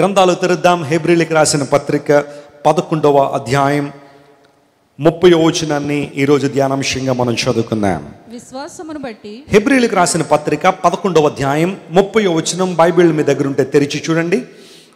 గ్రంథాలు తెరుద్దాం. హెబ్రిలికి రాసిన పత్రిక పదకొండవ అధ్యాయం ముప్పై వచనాన్ని ఈరోజు ధ్యానాంశంగా మనం చదువుకుందాం. విశ్వాసమును బట్టి హెబ్రిలికి రాసిన పత్రిక పదకొండవ అధ్యాయం ముప్పై వచనం బైబిల్ మీ దగ్గర ఉంటే తెరిచి చూడండి.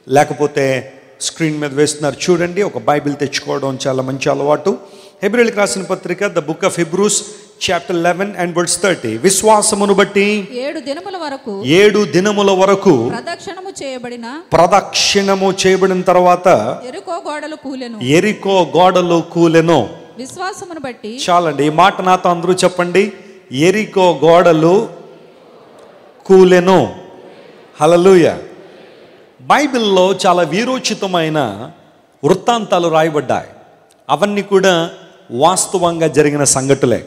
లేకపోతే స్క్రీన్ మీద వేస్తున్నారు. చూడండి ఒక బైబిల్ తెచ్చుకోవడం చాలా మంచి అలవాటు. హెబ్రిలికి రాసిన పత్రిక the book of Hebrews chapter eleven and words thirty విశ్వాసమును బట్టి ఏడు దినముల వరకు ఏడు దినముల వరకు ప్రదక్షిణము చేయబడిన ప్రదక్షిణము చేయబడిన తర్వాత ఎరుకో గోడలు కూలెను. ఎరికో గోడలు కూలెను. విశ్వాసమును బట్టి చాలండి. ఈ మాట నాతో అందరూ చెప్పండి. ఎరికో గోడలు కూలెను. హలలుయ బైబిల్లో చాలా వీరోచితమైన వృత్తాంతాలు రాయబడ్డాయి. అవన్నీ కూడా వాస్తవంగా జరిగిన సంఘటనలే.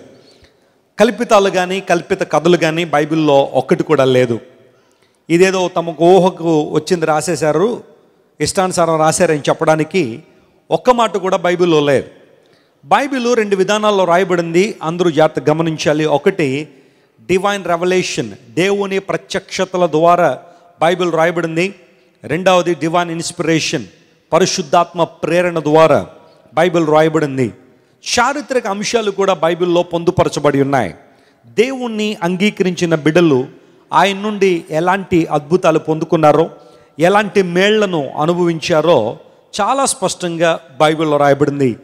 కల్పితాలు కానీ కల్పిత కథలు కానీ బైబిల్లో ఒక్కటి కూడా లేదు. ఇదేదో తమకు ఊహకు వచ్చింది రాసేశారు ఇష్టానుసారం రాశారని చెప్పడానికి ఒక్క మాట కూడా బైబిల్లో లేదు. బైబిల్ రెండు విధానాల్లో రాయబడింది అందరూ జాగ్రత్త గమనించాలి. ఒకటి డివైన్ రెవల్యూషన్ దేవుని ప్రత్యక్షతల ద్వారా బైబిల్ రాయబడింది. రెండవది డివైన్ ఇన్స్పిరేషన్ పరిశుద్ధాత్మ ప్రేరణ ద్వారా బైబిల్ రాయబడింది. చారిత్రక అంశాలు కూడా బైబిల్లో పొందుపరచబడి ఉన్నాయి. దేవుణ్ణి అంగీకరించిన బిడ్డలు ఆయన నుండి ఎలాంటి అద్భుతాలు పొందుకున్నారో ఎలాంటి మేళ్ళను అనుభవించారో చాలా స్పష్టంగా బైబిల్లో రాయబడింది.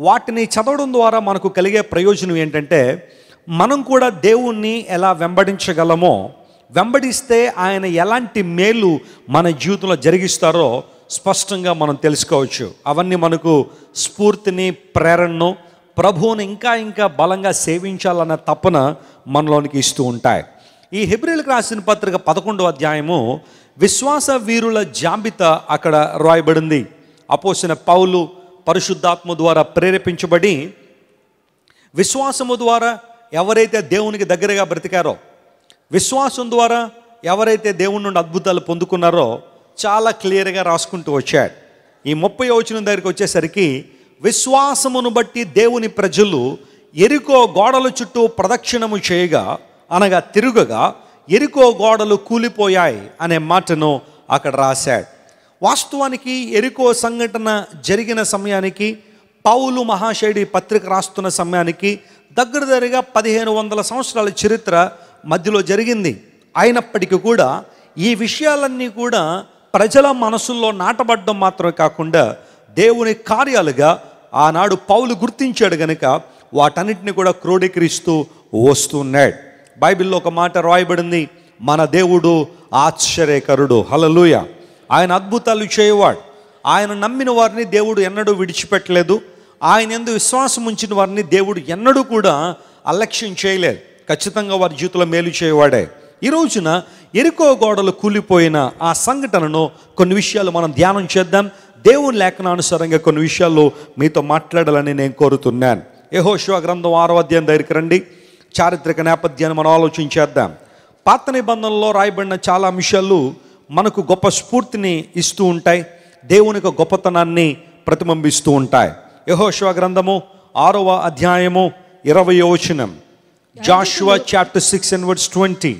వాటిని చదవడం ద్వారా మనకు కలిగే ప్రయోజనం ఏంటంటే మనం కూడా దేవుణ్ణి ఎలా వెంబడించగలమో వెంబడిస్తే ఆయన ఎలాంటి మేలు మన జీవితంలో జరిగిస్తారో స్పష్టంగా మనం తెలుసుకోవచ్చు. అవన్నీ మనకు స్ఫూర్తిని ప్రేరణను ప్రభువును ఇంకా ఇంకా బలంగా సేవించాలన్న తపన మనలోనికి ఇస్తూ ఉంటాయి. ఈ హెబ్రిల్కి రాసిన పత్రిక పదకొండవ అధ్యాయము విశ్వాస వీరుల జాబితా అక్కడ రాయబడింది. అపోసిన పౌలు పరిశుద్ధాత్మ ద్వారా ప్రేరేపించబడి విశ్వాసము ద్వారా ఎవరైతే దేవునికి దగ్గరగా బ్రతికారో విశ్వాసం ద్వారా ఎవరైతే దేవుని నుండి అద్భుతాలు పొందుకున్నారో చాలా క్లియర్గా రాసుకుంటూ వచ్చాడు. ఈ ముప్పై వచనం దగ్గరికి వచ్చేసరికి విశ్వాసమును బట్టి దేవుని ప్రజలు ఎరుకో గోడల చుట్టూ ప్రదక్షిణము చేయగా అనగా తిరుగగా ఎరుకో గోడలు కూలిపోయాయి అనే మాటను అక్కడ రాశాడు. వాస్తవానికి ఎరుకో సంఘటన జరిగిన సమయానికి పౌలు మహాశయుడి పత్రిక రాస్తున్న సమయానికి దగ్గర దగ్గరగా పదిహేను వందల సంవత్సరాల చరిత్ర మధ్యలో జరిగింది. అయినప్పటికీ కూడా ఈ విషయాలన్నీ కూడా ప్రజల మనసుల్లో నాటబడ్డం మాత్రమే కాకుండా దేవుని కార్యాలుగా ఆనాడు పౌలు గుర్తించాడు గనుక వాటన్నిటిని కూడా క్రోడీకరిస్తూ వస్తున్నాడు. బైబిల్లో ఒక మాట రాయబడింది మన దేవుడు ఆశ్చర్యకరుడు. హలలుయ ఆయన అద్భుతాలు చేయవాడు. ఆయన నమ్మిన వారిని దేవుడు ఎన్నడూ విడిచిపెట్టలేదు. ఆయన ఎందు విశ్వాసం ఉంచిన వారిని దేవుడు ఎన్నడూ కూడా అలక్ష్యం చేయలేదు. ఖచ్చితంగా వారి జీవితంలో మేలు చేయవాడే. ఈ రోజున ఎరుకో గోడలు కూలిపోయిన ఆ సంఘటనను కొన్ని విషయాలు మనం ధ్యానం చేద్దాం. దేవుని లేఖనానుసారంగా కొన్ని విషయాలు మీతో మాట్లాడాలని నేను కోరుతున్నాను. యహోశివ గ్రంథం ఆరో అధ్యాయం దగ్గరికి రండి. చారిత్రక నేపథ్యాన్ని మనం ఆలోచించేద్దాం పాత నిబంధనలో రాయబడిన చాలా అంశాలు మనకు గొప్ప స్ఫూర్తిని ఇస్తూ ఉంటాయి. దేవుని యొక్క గొప్పతనాన్ని ప్రతిబింబిస్తూ ఉంటాయి. యహోశివ గ్రంథము ఆరవ అధ్యాయము ఇరవై వచనం. Joshua chapter six and words twenty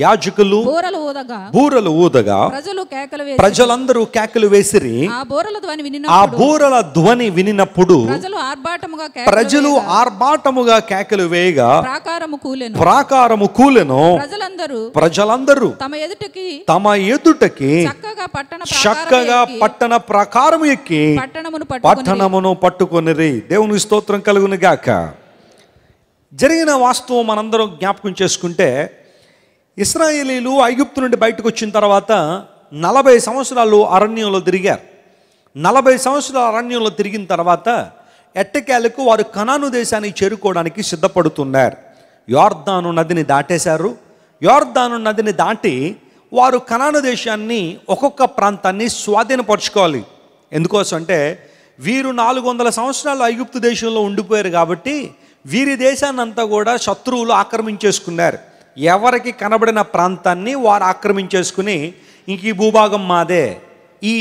యాజకులు బోరలు ఊదగా. బూరలు ఊదగా. ప్రజలు కేకలు ప్రజలందరూ కేకలు వేసిరి. ఆ బోరల ధ్వని ఆ వినినప్పుడు బూరల ధ్వని వినినప్పుడు ప్రజలు ఆర్భాటముగా ప్రజలు ఆర్భాటముగా కేకలు వేయగా ప్రాకారము కూలెను. ప్రాకారము కూలెను. ప్రజలందరూ ప్రజలందరూ తమ ఎదుటికి తమ ఎదుటకి చక్కగా పట్టణ చక్కగా పట్టణ ప్రాకారము ఎక్కి పట్టణమును పట్టణమును పట్టుకొనిరి. దేవునికి స్తోత్రం కలుగును గాక. జరిగిన వాస్తవం మనందరం జ్ఞాపకం చేసుకుంటే ఇస్రాయేలీలు ఐగుప్తు నుండి బయటకు వచ్చిన తర్వాత నలభై సంవత్సరాలు అరణ్యంలో తిరిగారు. నలభై సంవత్సరాల అరణ్యంలో తిరిగిన తర్వాత ఎట్టకేలకు వారు కనాను దేశానికి చేరుకోవడానికి సిద్ధపడుతున్నారు. యోర్దాను నదిని దాటేశారు. యోర్దాను నదిని దాటి వారు కనాను దేశాన్ని ఒక్కొక్క ప్రాంతాన్ని స్వాధీనపరచుకోవాలి. ఎందుకోసం అంటే వీరు నాలుగు వందల సంవత్సరాలు ఐగుప్తు దేశంలో ఉండిపోయారు కాబట్టి వీరి దేశాన్ని అంతా కూడా శత్రువులు ఆక్రమించేసుకున్నారు. ఎవరికి కనబడిన ప్రాంతాన్ని వారు ఆక్రమించేసుకుని ఇంక ఈ భూభాగం మాదే ఈ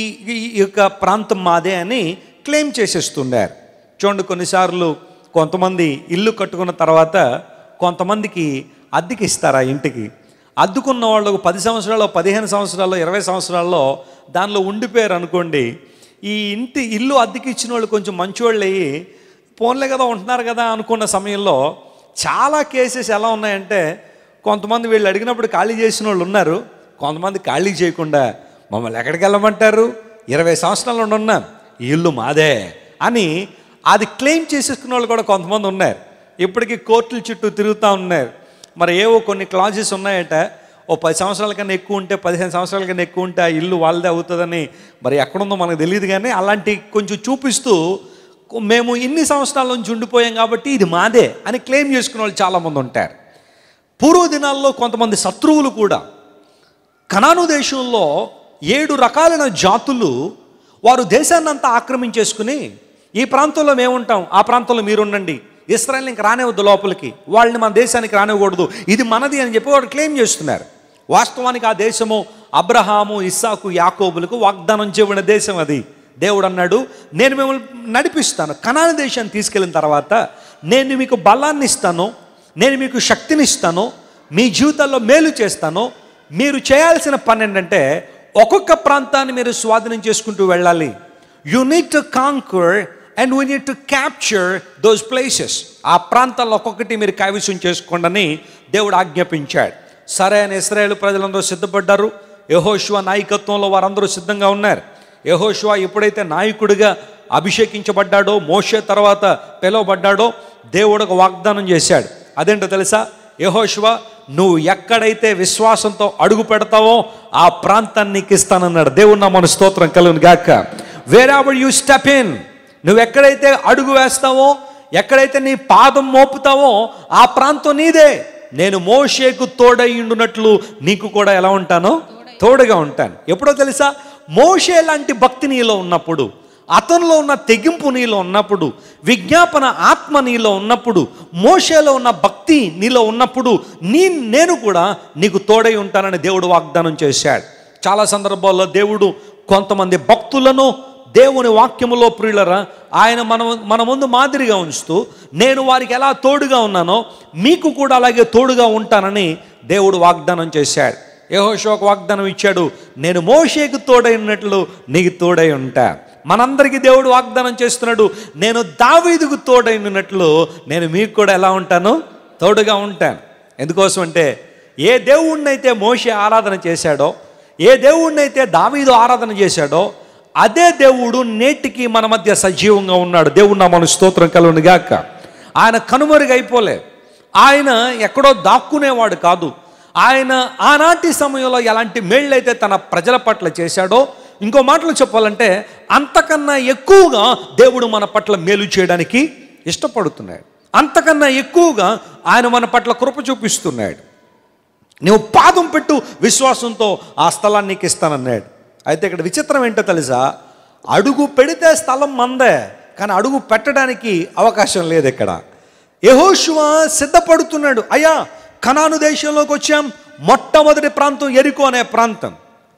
యొక్క ప్రాంతం మాదే అని క్లెయిమ్ చేసేస్తున్నారు. చూడండి కొన్నిసార్లు కొంతమంది ఇల్లు కట్టుకున్న తర్వాత కొంతమందికి అద్దెకి ఇస్తారు ఆ ఇంటికి? అద్దుకున్న వాళ్ళకు పది సంవత్సరాలు పదిహేను సంవత్సరాల్లో ఇరవై సంవత్సరాల్లో దానిలో ఉండిపోయారు అనుకోండి ఈ ఇంటి ఇల్లు అద్దెకి ఇచ్చిన వాళ్ళు కొంచెం మంచివాళ్ళు అయ్యి ఫోన్లే కదా ఉంటున్నారు కదా అనుకున్న సమయంలో చాలా కేసెస్ ఎలా ఉన్నాయంటే కొంతమంది వీళ్ళు అడిగినప్పుడు ఖాళీ చేసిన వాళ్ళు ఉన్నారు. కొంతమంది ఖాళీ చేయకుండా మమ్మల్ని ఎక్కడికి వెళ్ళమంటారు? ఇరవై సంవత్సరాలు ఉండి ఈ ఇల్లు మాదే అని అది క్లెయిమ్ చేసేసుకున్న వాళ్ళు కూడా కొంతమంది ఉన్నారు. ఇప్పటికీ కోర్టుల చుట్టూ తిరుగుతూ ఉన్నారు. మరి ఏవో కొన్ని క్లాజెస్ ఉన్నాయట. ఓ పది సంవత్సరాల కన్నా ఎక్కువ ఉంటే పదిహేను సంవత్సరాల కన్నా ఎక్కువ ఉంటే ఆ ఇల్లు వాళ్ళదే అవుతుందని మరి ఎక్కడుందో మనకు తెలియదు కానీ అలాంటి కొంచెం చూపిస్తూ మేము ఇన్ని సంవత్సరాల నుంచి ఉండిపోయాం కాబట్టి ఇది మాదే అని క్లెయిమ్ చేసుకునే వాళ్ళు చాలామంది ఉంటారు. పూర్వ దినాల్లో కొంతమంది శత్రువులు కూడా కనాను దేశంలో ఏడు రకాలైన జాతులు వారు దేశాన్ని అంతా ఆక్రమించేసుకుని ఈ ప్రాంతంలో మేము ఉంటాం ఆ ప్రాంతంలో మీరుండండి ఇస్రాయల్ ఇంక రానివ్వద్దు లోపలికి వాళ్ళని మన దేశానికి రానివ్వకూడదు ఇది మనది అని చెప్పి వాడు క్లెయిమ్ చేస్తున్నారు. వాస్తవానికి ఆ దేశము అబ్రహాము ఇస్సాకు యాకోబులకు వాగ్దానం చేయబడిన దేశం అది. దేవుడు అన్నాడు నేను మిమ్మల్ని నడిపిస్తాను. కణాన దేశాన్ని తీసుకెళ్ళిన తర్వాత నేను మీకు బలాన్ని ఇస్తాను నేను మీకు శక్తిని ఇస్తాను మీ జీవితాల్లో మేలు చేస్తాను. మీరు చేయాల్సిన పని ఏంటంటే ఒక్కొక్క ప్రాంతాన్ని మీరు స్వాధీనం చేసుకుంటూ వెళ్ళాలి. You need to conquer and we need to capture those places ఆ ప్రాంతాల్లో ఒక్కొక్కటి మీరు కైవసం చేసుకోండి దేవుడు ఆజ్ఞాపించాడు. సరే అని ఇస్రాయేల్ ప్రజలందరూ సిద్ధపడ్డారు. యహోశివ నాయకత్వంలో వారందరూ సిద్ధంగా ఉన్నారు. యహోశివ ఎప్పుడైతే నాయకుడిగా అభిషేకించబడ్డాడో మోషే తర్వాత పిలువబడ్డాడో దేవుడు ఒక వాగ్దానం చేశాడు. అదేంటో తెలుసా? యహోశివ నువ్వు ఎక్కడైతే విశ్వాసంతో అడుగు పెడతావో ఆ ప్రాంతాన్ని నీకు ఇస్తానన్నాడు. దేవుడు నా మన స్తోత్రం కలుగును గాక. Wherever you step in నువ్వు ఎక్కడైతే అడుగు వేస్తావో ఎక్కడైతే నీ పాదం మోపుతావో ఆ ప్రాంతం నీదే. నేను మోషేకు తోడయ్యుండునట్లు నీకు కూడా ఎలా ఉంటానో? తోడుగా ఉంటాను. ఎప్పుడో తెలుసా? మోషే లాంటి భక్తి నీలో ఉన్నప్పుడు అతనిలో ఉన్న తెగింపు నీలో ఉన్నప్పుడు విజ్ఞాపన ఆత్మ నీలో ఉన్నప్పుడు మోషేలో ఉన్న భక్తి నీలో ఉన్నప్పుడు నీ నేను కూడా నీకు తోడై ఉంటానని దేవుడు వాగ్దానం చేశాడు. చాలా సందర్భాల్లో దేవుడు కొంతమంది భక్తులను దేవుని వాక్యములో ప్రియులరా ఆయన మన మన ముందు మాదిరిగా ఉంచుతూ నేను వారికి ఎలా తోడుగా ఉన్నానో మీకు కూడా అలాగే తోడుగా ఉంటానని దేవుడు వాగ్దానం చేశాడు. యెహోషువకు వాగ్దానం ఇచ్చాడు. నేను మోషేకు తోడైనట్లు నీకు తోడై ఉంటా. మనందరికీ దేవుడు వాగ్దానం చేస్తున్నాడు. నేను దావీదుకు తోడైనట్లు నేను మీకు కూడా ఎలా ఉంటాను? తోడుగా ఉంటాను. ఎందుకోసం అంటే ఏ దేవుణ్ణైతే మోషే ఆరాధన చేశాడో ఏ దేవుణ్ణైతే దావీదు ఆరాధన చేశాడో అదే దేవుడు నేటికి మన మధ్య సజీవంగా ఉన్నాడు. దేవుడు నా మన స్తోత్రం కలుగును ఆయన కనుమరుగైపోలే. ఆయన ఎక్కడో దాక్కునేవాడు కాదు. ఆయన ఆనాటి సమయంలో ఎలాంటి మేళ్ళైతే తన ప్రజల పట్ల చేశాడో ఇంకో మాటలు చెప్పాలంటే అంతకన్నా ఎక్కువగా దేవుడు మన పట్ల మేలు చేయడానికి ఇష్టపడుతున్నాడు. అంతకన్నా ఎక్కువగా ఆయన మన పట్ల కృప చూపిస్తున్నాడు. నువ్వు పాదం పెట్టు విశ్వాసంతో ఆ స్థలాన్ని నీకు ఇస్తానన్నాడు. అయితే ఇక్కడ విచిత్రం ఏంటో తెలుసా? అడుగు పెడితే స్థలం మందే కానీ అడుగు పెట్టడానికి అవకాశం లేదు ఇక్కడ. యహోశివ సిద్ధపడుతున్నాడు. అయ్యా కనాను దేశంలోకి వచ్చాం. మొట్టమొదటి ప్రాంతం ఎరుకో అనే ప్రాంతం.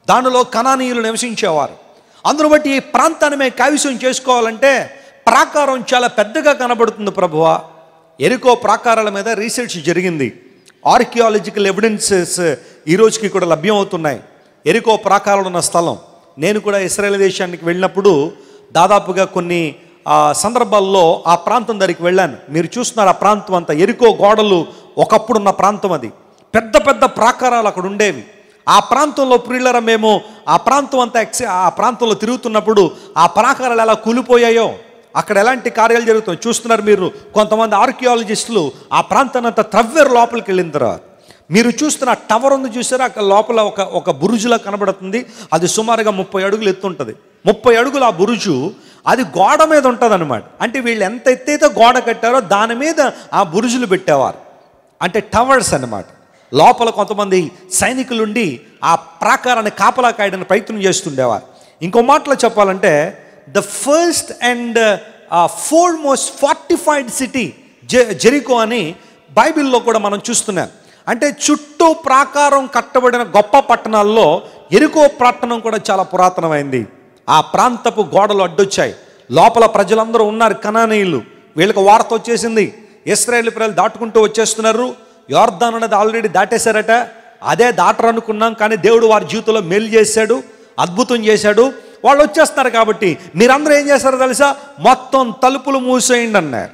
దానిలో కనానీయులు నివసించేవారు. అందును బట్టి ఈ ప్రాంతాన్ని మేము కైవసం చేసుకోవాలంటే ప్రాకారం చాలా పెద్దగా కనబడుతుంది ప్రభువా. ఎరుకో ప్రాకారాల మీద రీసెర్చ్ జరిగింది. ఆర్కియాలజికల్ ఎవిడెన్సెస్ ఈ రోజుకి కూడా లభ్యమవుతున్నాయి. ఎరికో ప్రాకారాలు ఉన్న స్థలం. నేను కూడా ఇస్రాయేల్ దేశానికి వెళ్ళినప్పుడు దాదాపుగా కొన్ని సందర్భాల్లో ఆ ప్రాంతం దగ్గరికి వెళ్ళాను. మీరు చూస్తున్నారు ఆ ప్రాంతం అంతా. ఎరుకో గోడలు ఒకప్పుడున్న ప్రాంతం అది. పెద్ద పెద్ద ప్రాకారాలు అక్కడ ఉండేవి. ఆ ప్రాంతంలో ప్రియులర మేము ఆ ప్రాంతం అంతా ఎక్స్ ఆ ప్రాంతంలో తిరుగుతున్నప్పుడు ఆ ప్రాకారాలు ఎలా కూలిపోయాయో అక్కడ ఎలాంటి కార్యాలు జరుగుతాయి చూస్తున్నారు మీరు. కొంతమంది ఆర్కియాలజిస్టులు ఆ ప్రాంతాన్ని అంతా త్రవ్వేరు లోపలికి వెళ్ళిన తర్వాత. మీరు చూస్తున్న టవర్ ఉంది చూసారా? అక్కడ లోపల ఒక ఒక బురుజులా కనబడుతుంది. అది సుమారుగా ముప్పై అడుగులు ఎత్తుంటుంది ముప్పై అడుగులు ఆ బురుజు అది గోడ మీద ఉంటుంది అనమాట అంటే వీళ్ళు ఎంత ఎత్తైతే గోడ కట్టారో దాని మీద ఆ బురుజులు పెట్టేవారు. అంటే టవర్స్ అన్నమాట. లోపల కొంతమంది సైనికులుండి ఆ ప్రాకారాన్ని కాపలా కాయడానికి ప్రయత్నం చేస్తుండేవారు. ఇంకో మాటలో చెప్పాలంటే the first and foremost fortified city J Jericho అని బైబిల్లో కూడా మనం చూస్తున్నాం. అంటే చుట్టూ ప్రాకారం కట్టబడిన గొప్ప పట్టణాల్లో ఎరుకో పట్టణం కూడా చాలా పురాతనమైంది. ఆ ప్రాంతపు గోడలు అడ్డొచ్చాయి. లోపల ప్రజలందరూ ఉన్నారు కణానీయులు వీళ్ళకి వార్త వచ్చేసింది. ఇస్రాయేల్ ప్రజలు దాటుకుంటూ వచ్చేస్తున్నారు. యోర్దాన్ అనేది ఆల్రెడీ దాటేశారట. అదే దాటరనుకున్నాం కానీ దేవుడు వారి జీవితంలో మేలు చేశాడు అద్భుతం చేశాడు. వాళ్ళు వచ్చేస్తున్నారు కాబట్టి మీరందరూ ఏం చేస్తారో తెలుసా? మొత్తం తలుపులు మూసేయండి అన్నారు.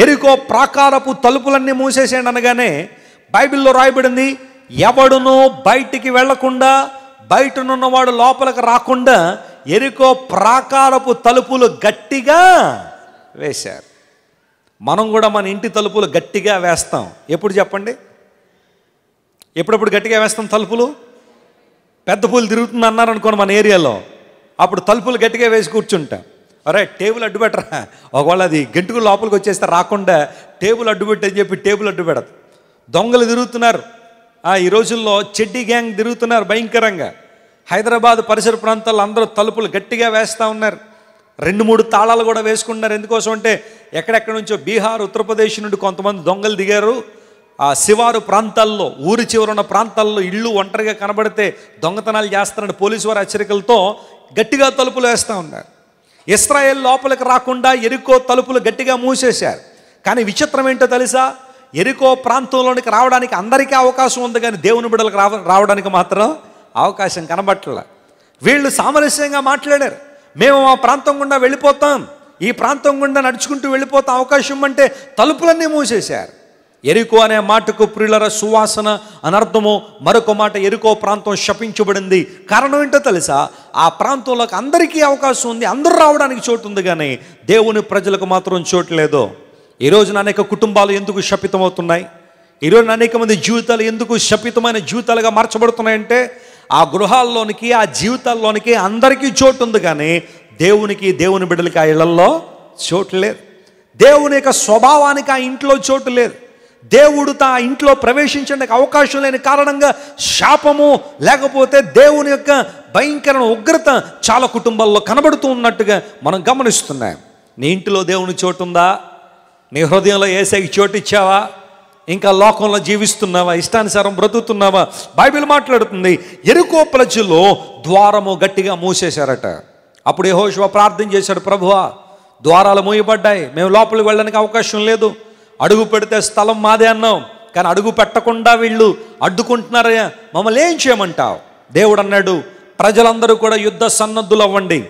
ఎరుకో ప్రాకారపు తలుపులన్నీ మూసేసేయండి అనగానే బైబిల్లో రాయబడింది ఎవడునో బయటికి వెళ్ళకుండా బయటనున్నవాడు లోపలికి రాకుండా ఎరుకో ప్రాకారపు తలుపులు గట్టిగా వేశారు. మనం కూడా మన ఇంటి తలుపులు గట్టిగా వేస్తాం. ఎప్పుడు చెప్పండి? ఎప్పుడప్పుడు గట్టిగా వేస్తాం తలుపులు? పెద్ద పూలు తిరుగుతుంది అన్నారు అనుకోండి మన ఏరియాలో. అప్పుడు తలుపులు గట్టిగా వేసి కూర్చుంటాం. అరే టేబుల్ అడ్డు పెట్టరా? ఒకవేళ అది గంటుకు లోపలికి వచ్చేస్తే రాకుండా టేబుల్ అడ్డు పెట్టని చెప్పి టేబుల్ అడ్డు పెడదు దొంగలు తిరుగుతున్నారు. ఈ రోజుల్లో చెడ్డీ గ్యాంగ్ తిరుగుతున్నారు భయంకరంగా. హైదరాబాద్ పరిసర ప్రాంతాల్లో అందరూ తలుపులు గట్టిగా వేస్తూ ఉన్నారు. రెండు మూడు తాళాలు కూడా వేసుకుంటున్నారు. ఎందుకోసం అంటే ఎక్కడెక్కడి నుంచో బీహార్ ఉత్తరప్రదేశ్ నుండి కొంతమంది దొంగలు దిగారు. ఆ శివారు ప్రాంతాల్లో ఊరి చివర ఉన్న ప్రాంతాల్లో ఇళ్ళు ఒంటరిగా కనబడితే దొంగతనాలు చేస్తారని పోలీసు వారి హెచ్చరికలతో గట్టిగా తలుపులు వేస్తూ ఉన్నారు. ఇస్రాయేల్ లోపలికి రాకుండా ఎరుకో తలుపులు గట్టిగా మూసేశారు. కానీ విచిత్రం ఏంటో తెలుసా? ఎరుకో ప్రాంతంలోనికి రావడానికి అందరికీ అవకాశం ఉంది కానీ దేవుని బిడ్డలకు రావ రావడానికి మాత్రం అవకాశం కనబట్టలే. వీళ్ళు సామరస్యంగా మాట్లాడారు. మేము ఆ ప్రాంతం గుండా వెళ్ళిపోతాం. ఈ ప్రాంతం గుండా నడుచుకుంటూ వెళ్ళిపోతే అవకాశం అంటే తలుపులన్నీ మూసేశారు. ఎరుకో అనే మాటకు ప్రియులర సువాసన అనర్థము మరొక మాట ఎరుకో ప్రాంతం శపించబడింది. కారణం ఏంటో తెలుసా? ఆ ప్రాంతంలోకి అందరికీ అవకాశం ఉంది అందరూ రావడానికి చోటు ఉంది కానీ దేవుని ప్రజలకు మాత్రం చోటు లేదు. ఈ రోజున అనేక కుటుంబాలు ఎందుకు శపితమవుతున్నాయి? ఈరోజు అనేక మంది జీవితాలు ఎందుకు శపితమైన జీవితాలుగా మార్చబడుతున్నాయంటే ఆ గృహాల్లోనికి ఆ జీవితాల్లోనికి అందరికీ చోటు ఉంది కానీ దేవునికి దేవుని బిడ్డలకి ఆ ఇళ్ళలో చోటు లేదు. దేవుని యొక్క స్వభావానికి ఆ ఇంట్లో చోటు లేదు. దేవుడు తా ఇంట్లో ప్రవేశించడానికి అవకాశం లేని కారణంగా శాపము లేకపోతే దేవుని యొక్క భయంకర ఉగ్రత చాలా కుటుంబాల్లో కనబడుతూ ఉన్నట్టుగా మనం గమనిస్తున్నాం. నీ ఇంటిలో దేవుని చోటు ఉందా? నీ హృదయంలో ఏసైకి చోటు ఇచ్చావా? ఇంకా లోకంలో జీవిస్తున్నావా? ఇష్టానుసారం బ్రతుకుతున్నావా? బైబిల్ మాట్లాడుతుంది ఎరుకో ప్రజల్లో ద్వారము గట్టిగా మూసేశారట. అప్పుడు యహోశివ ప్రార్థన చేశాడు ప్రభువా ద్వారాలు మూయబడ్డాయి. మేము లోపలికి వెళ్ళడానికి అవకాశం లేదు. అడుగు పెడితే స్థలం మాదే అన్నాం. కానీ అడుగు పెట్టకుండా వీళ్ళు అడ్డుకుంటున్నారయ్యా మమ్మల్ని ఏం చేయమంటావు? దేవుడు అన్నాడు ప్రజలందరూ కూడా యుద్ధ సన్నద్ధులు అవ్వండి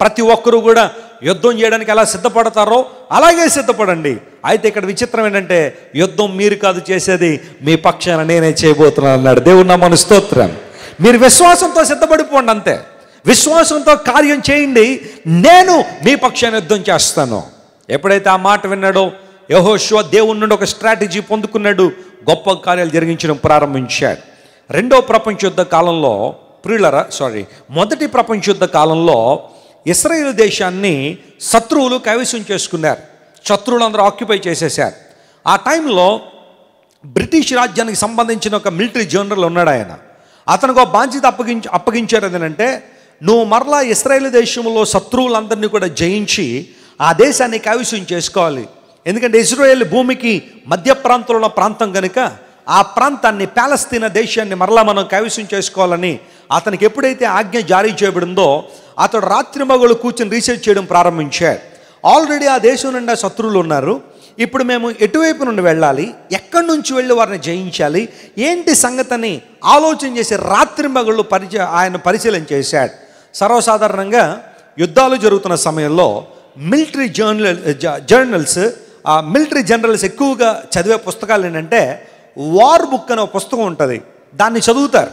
ప్రతి ఒక్కరూ కూడా యుద్ధం చేయడానికి ఎలా సిద్ధపడతారో అలాగే సిద్ధపడండి. అయితే ఇక్కడ విచిత్రం ఏంటంటే యుద్ధం మీరు కాదు చేసేది మీ పక్షాన నేనే చేయబోతున్నాను అన్నాడు. దేవుడు నా మన స్తోత్రం. మీరు విశ్వాసంతో సిద్ధపడిపోండి అంతే. విశ్వాసంతో కార్యం చేయండి. నేను మీ పక్షాన్ని యుద్ధం చేస్తాను. ఎప్పుడైతే ఆ మాట విన్నాడో యహోశ్వ దేవుని నుండి ఒక స్ట్రాటజీ పొందుకున్నాడు. గొప్ప కార్యాలు జరిగించడం ప్రారంభించాడు. రెండో ప్రపంచ యుద్ధ కాలంలో ప్రియులరా సారీ మొదటి ప్రపంచ యుద్ధ కాలంలో ఇస్రాయేల్ దేశాన్ని శత్రువులు కైవసం చేసుకున్నారు. శత్రువులందరూ ఆక్యుపై చేసేశారు. ఆ టైంలో బ్రిటిష్ రాజ్యానికి సంబంధించిన ఒక మిలిటరీ జనరల్ ఉన్నాడు ఆయన. అతనికి ఒక బాధ్యత అప్పగించి అప్పగించారు ఏంటంటే నువ్వు మరలా ఇస్రాయేల్ దేశంలో శత్రువులందరినీ కూడా జయించి ఆ దేశాన్ని కైవసం చేసుకోవాలి. ఎందుకంటే ఇజ్రాయేల్ భూమికి మధ్య ప్రాంతంలో ఉన్న ప్రాంతం కనుక ఆ ప్రాంతాన్ని ప్యాలస్తీన దేశాన్ని మరలా మనం కైవసం చేసుకోవాలని అతనికి ఎప్పుడైతే ఆజ్ఞ జారీ చేయబడిందో అతడు రాత్రి మగలు కూర్చొని రీసెర్చ్ చేయడం ప్రారంభించాడు. ఆల్రెడీ ఆ దేశం నిండా శత్రువులు ఉన్నారు. ఇప్పుడు మేము ఎటువైపు నుండి వెళ్ళాలి? ఎక్కడి నుంచి వెళ్ళి వారిని జయించాలి? ఏంటి సంగతిని ఆలోచన చేసి రాత్రి మగళ్ళు పరిచయ ఆయన పరిశీలన చేశాడు. సర్వసాధారణంగా యుద్ధాలు జరుగుతున్న సమయంలో మిలిటరీ జర్నల్ జర్నల్స్ ఆ మిలిటరీ జనరల్స్ ఎక్కువగా చదివే పుస్తకాలు ఏంటంటే వార్ బుక్ అనే ఒక పుస్తకం ఉంటుంది. దాన్ని చదువుతారు.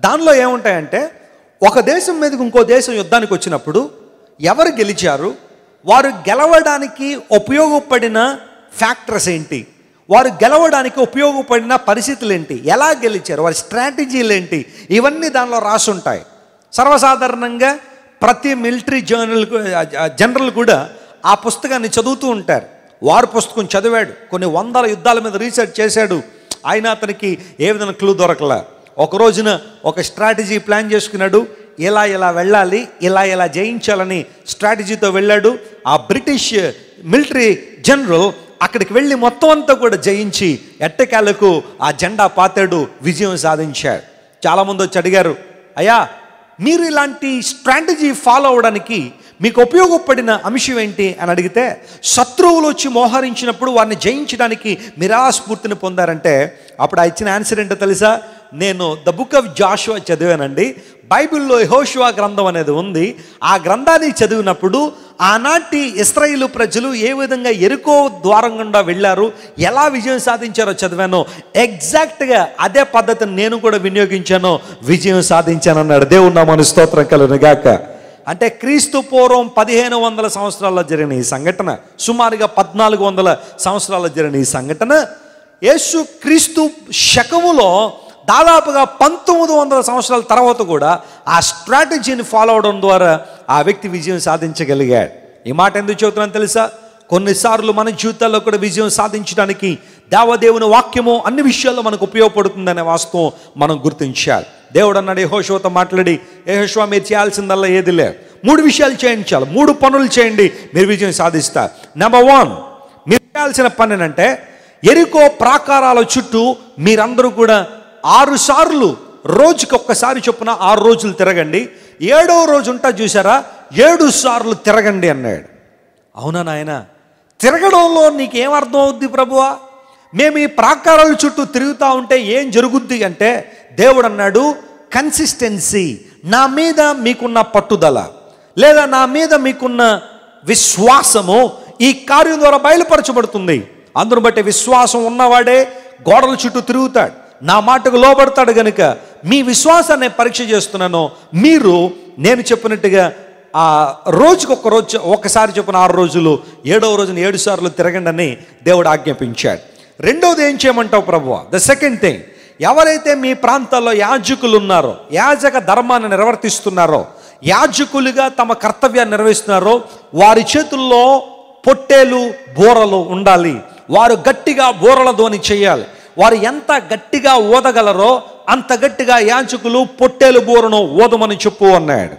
దానిలో ఏముంటాయంటే ఒక దేశం మీదకి ఇంకో దేశం యుద్ధానికి వచ్చినప్పుడు ఎవరు గెలిచారు? వారు గెలవడానికి ఉపయోగపడిన ఫ్యాక్టర్స్ ఏంటి? వారు గెలవడానికి ఉపయోగపడిన పరిస్థితులు ఏంటి? ఎలా గెలిచారు? వారి స్ట్రాటజీలు ఏంటి? ఇవన్నీ దానిలో రాసి ఉంటాయి సర్వసాధారణంగా ప్రతి మిలిటరీ జర్నల్ జనరల్ కూడా ఆ పుస్తకాన్ని చదువుతూ ఉంటారు. వారు పుస్తకం చదివాడు కొన్ని వందల యుద్ధాల మీద రీసెర్చ్ చేశాడు. ఆయన అతనికి ఏ విధంగా క్లూ దొరకలా. ఒక రోజున ఒక స్ట్రాటజీ ప్లాన్ చేసుకున్నాడు. ఇలా ఇలా వెళ్ళాలి ఇలా ఇలా జయించాలని స్ట్రాటజీతో వెళ్ళాడు. ఆ బ్రిటిష్ మిలిటరీ జనరల్ అక్కడికి వెళ్ళి మొత్తం అంతా కూడా జయించి ఎట్టకాలకు ఆ జెండా పాతాడు విజయం సాధించాడు. చాలామంది వచ్చి అడిగారు అయ్యా మీరు ఇలాంటి స్ట్రాటజీ ఫాలో అవ్వడానికి మీకు ఉపయోగపడిన అంశం ఏంటి అని అడిగితే శత్రువులు వచ్చి మోహరించినప్పుడు వారిని జయించడానికి మిరాస్ఫూర్తిని పొందారంటే అప్పుడు ఆ ఇచ్చిన ఆన్సర్ ఏంటో తెలుసా? నేను ద బుక్ ఆఫ్ జాషువా చదివానండి. బైబిల్లో యహోషువా గ్రంథం అనేది ఉంది. ఆ గ్రంథాన్ని చదివినప్పుడు ఆనాటి ఇస్రాయిలు ప్రజలు ఏ విధంగా ఎరుకో ద్వారం గుండా వెళ్ళారు ఎలా విజయం సాధించారో చదివాను. ఎగ్జాక్ట్గా అదే పద్ధతిని నేను కూడా వినియోగించాను విజయం సాధించానన్నాడు. దేవుడు నా మన స్తోత్రం కలను అంటే క్రీస్తు పూర్వం పదిహేను వందల సంవత్సరాల్లో జరిగిన ఈ సంఘటన సుమారుగా పద్నాలుగు వందల సంవత్సరాల్లో జరిగిన ఈ సంఘటన యేసు క్రీస్తు శకములో దాదాపుగా పంతొమ్మిది వందల సంవత్సరాల తర్వాత కూడా ఆ స్ట్రాటజీని ఫాలో అవడం ద్వారా ఆ వ్యక్తి విజయం సాధించగలిగాడు. ఈ మాట ఎందుకు చెబుతున్నాను తెలుసా? కొన్నిసార్లు మన జీవితాల్లో కూడా విజయం సాధించడానికి దేవదేవుని వాక్యము అన్ని విషయాల్లో మనకు ఉపయోగపడుతుందనే వాస్తవం మనం గుర్తించాలి. దేవుడు అన్నాడు యహోశోతో మాట్లాడి యహోశివ మీరు చేయాల్సిందల్లా ఏది లే మూడు విషయాలు చేయించాలి మూడు పనులు చేయండి మీరు విజయం సాధిస్తారు. నెంబర్ వన్ మీరు చేయాల్సిన పని ఏంటంటే ఎరుకో ప్రాకారాల చుట్టూ మీరందరూ కూడా ఆరు సార్లు రోజుకి ఒక్కసారి చొప్పున ఆరు రోజులు తిరగండి. ఏడో రోజు ఉంటా చూసారా ఏడు సార్లు తిరగండి అన్నాడు. అవునా నాయన? తిరగడంలో నీకేం అర్థం అవుద్ది ప్రభువా? మేము ఈ ప్రాకారాల చుట్టూ తిరుగుతూ ఉంటే ఏం జరుగుద్ది అంటే దేవుడు అన్నాడు కన్సిస్టెన్సీ నా మీద మీకున్న పట్టుదల లేదా నా మీద మీకున్న విశ్వాసము ఈ కార్యం ద్వారా బయలుపరచబడుతుంది. అందును బట్టి విశ్వాసం ఉన్నవాడే గోడల చుట్టూ తిరుగుతాడు. నా మాటకు లోబడతాడు గనుక మీ విశ్వాసాన్ని పరీక్ష చేస్తున్నాను. మీరు నేను చెప్పినట్టుగా ఆ రోజుకి ఒక రోజు ఒకసారి చెప్పిన ఆరు రోజులు ఏడవ రోజున ఏడు సార్లు తిరగండి అని దేవుడు ఆజ్ఞాపించాడు. రెండవది ఏం చేయమంటావు ప్రభువ? ద సెకండ్ థింగ్ ఎవరైతే మీ ప్రాంతాల్లో యాజకులు ఉన్నారో యాజక ధర్మాన్ని నిర్వర్తిస్తున్నారో యాజకులుగా తమ కర్తవ్యాన్ని నిర్వహిస్తున్నారో వారి చేతుల్లో పొట్టేలు బోరలు ఉండాలి. వారు గట్టిగా బోరల ధ్వని చేయాలి. వారు ఎంత గట్టిగా ఊదగలరో అంత గట్టిగా యాంచకులు పొట్టేలు బోరను ఊదమని చెప్పు అన్నాడు.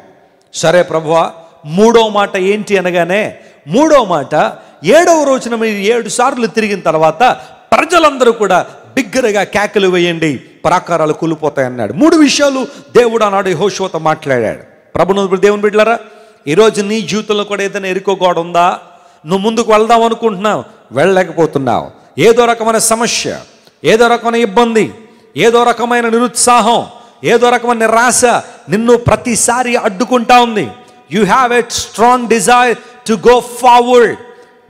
సరే ప్రభువా మూడో మాట ఏంటి అనగానే మూడో మాట ఏడవ రోజున మీరు ఏడు సార్లు తిరిగిన తర్వాత ప్రజలందరూ కూడా బిగ్గరగా కేకలు వేయండి ప్రాకారాలు కూలిపోతాయి అన్నాడు మూడు విషయాలు దేవుడు అన్నాడు యెహోషువతో మాట్లాడాడు. ప్రభును దేవుని బిడ్డలారా ఈరోజు నీ జీవితంలో కూడా ఏదైనా ఎరుకోగోడ ఉందా? నువ్వు ముందుకు వెళ్దాం అనుకుంటున్నావు వెళ్ళలేకపోతున్నావు. ఏదో రకమైన సమస్య. ఏదో రకమైన ఇబ్బంది ఏదో రకమైన నిరుత్సాహం ఏదో రకమైన నిరాశ నిన్ను ప్రతిసారి అడ్డుకుంటా ఉంది. You have a strong desire to go forward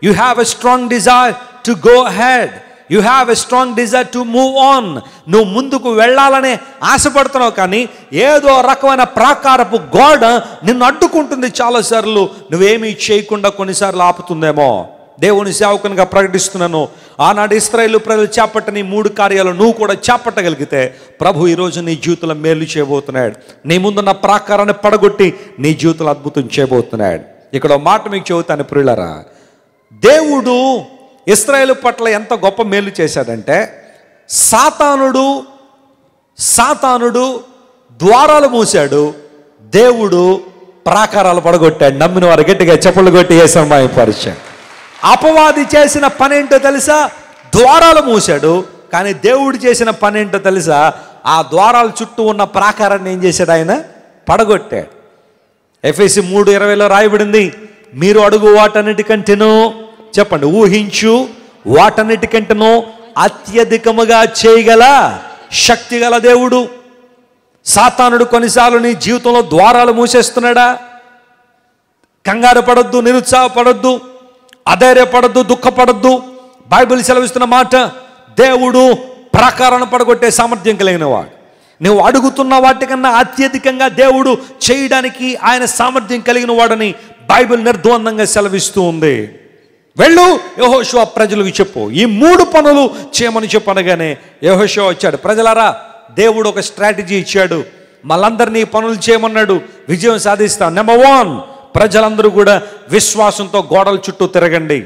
you have a strong desire to go ahead you have a strong desire to move on నువ్వు ముందుకు వెళ్ళాలనే ఆశపడుతున్నావు కానీ ఏదో రకమైన ప్రాకారపు గోడ నిన్ను అడ్డుకుంటుంది చాలాసార్లు. నువ్వేమీ చేయకుండా కొన్నిసార్లు ఆపుతుందేమో. దేవుని సేవకునిగా ప్రకటిస్తున్నాను. ఆనాడు ఇస్రాయేల్ ప్రజలు చేపట్టని మూడు కార్యాలు నువ్వు కూడా చేపట్టగలిగితే ప్రభు ఈరోజు నీ జీవితంలో మేలు చేయబోతున్నాడు. నీ ముందున్న ప్రాకారాన్ని పడగొట్టి నీ జీవితంలో అద్భుతం చేయబోతున్నాడు. ఇక్కడ మాట మీకు చెబుతాను ప్రియులరా. దేవుడు ఇస్రాయేల్ పట్ల ఎంత గొప్ప మేలు చేశాడంటే సాతానుడు సాతానుడు ద్వారాలు మూశాడు. దేవుడు ప్రాకారాలు పడగొట్టాడు. నమ్మిన వారు గట్టిగా చెప్పులు కొట్టి ఏ సమయం పరిచయం? అపవాది చేసిన పని ఏంటో తెలుసా? ద్వారాలు మూశాడు కానీ దేవుడు చేసిన పని ఏంటో తెలుసా? ఆ ద్వారాల చుట్టూ ఉన్న ప్రాకారాన్ని ఏం చేశాడు ఆయన? పడగొట్టాడు. ఎఫ్ఎసి మూడు ఇరవైలో రాయబడింది మీరు అడుగు వాటన్నిటికంటేనో చెప్పండి ఊహించు వాటన్నిటికంటేనో అత్యధికముగా చేయగల శక్తి గల దేవుడు. సాతానుడు కొన్నిసార్లు నీ జీవితంలో ద్వారాలు మూసేస్తున్నాడా? కంగారు పడొద్దు నిరుత్సాహపడొద్దు. అధైర్యపడద్దు దుఃఖపడద్దు. బైబిల్ సెలవిస్తున్న మాట దేవుడు ప్రాకారాన్ని పడగొట్టే సామర్థ్యం కలిగిన వాడు నువ్వు అడుగుతున్న వాటికన్నా అత్యధికంగా దేవుడు చేయడానికి ఆయన సామర్థ్యం కలిగిన వాడని బైబిల్ నిర్ద్వందంగా సెలవిస్తూ ఉంది. వెళ్ళు యహోషువ ప్రజలకు చెప్పు. ఈ మూడు పనులు చేయమని చెప్పనగానే యహోషువ వచ్చాడు. ప్రజలారా దేవుడు ఒక స్ట్రాటజీ ఇచ్చాడు. మళ్ళందరినీ పనులు చేయమన్నాడు. విజయం సాధిస్తాం. నెంబర్ వన్ ప్రజలందరూ కూడా విశ్వాసంతో గోడల చుట్టూ తిరగండి.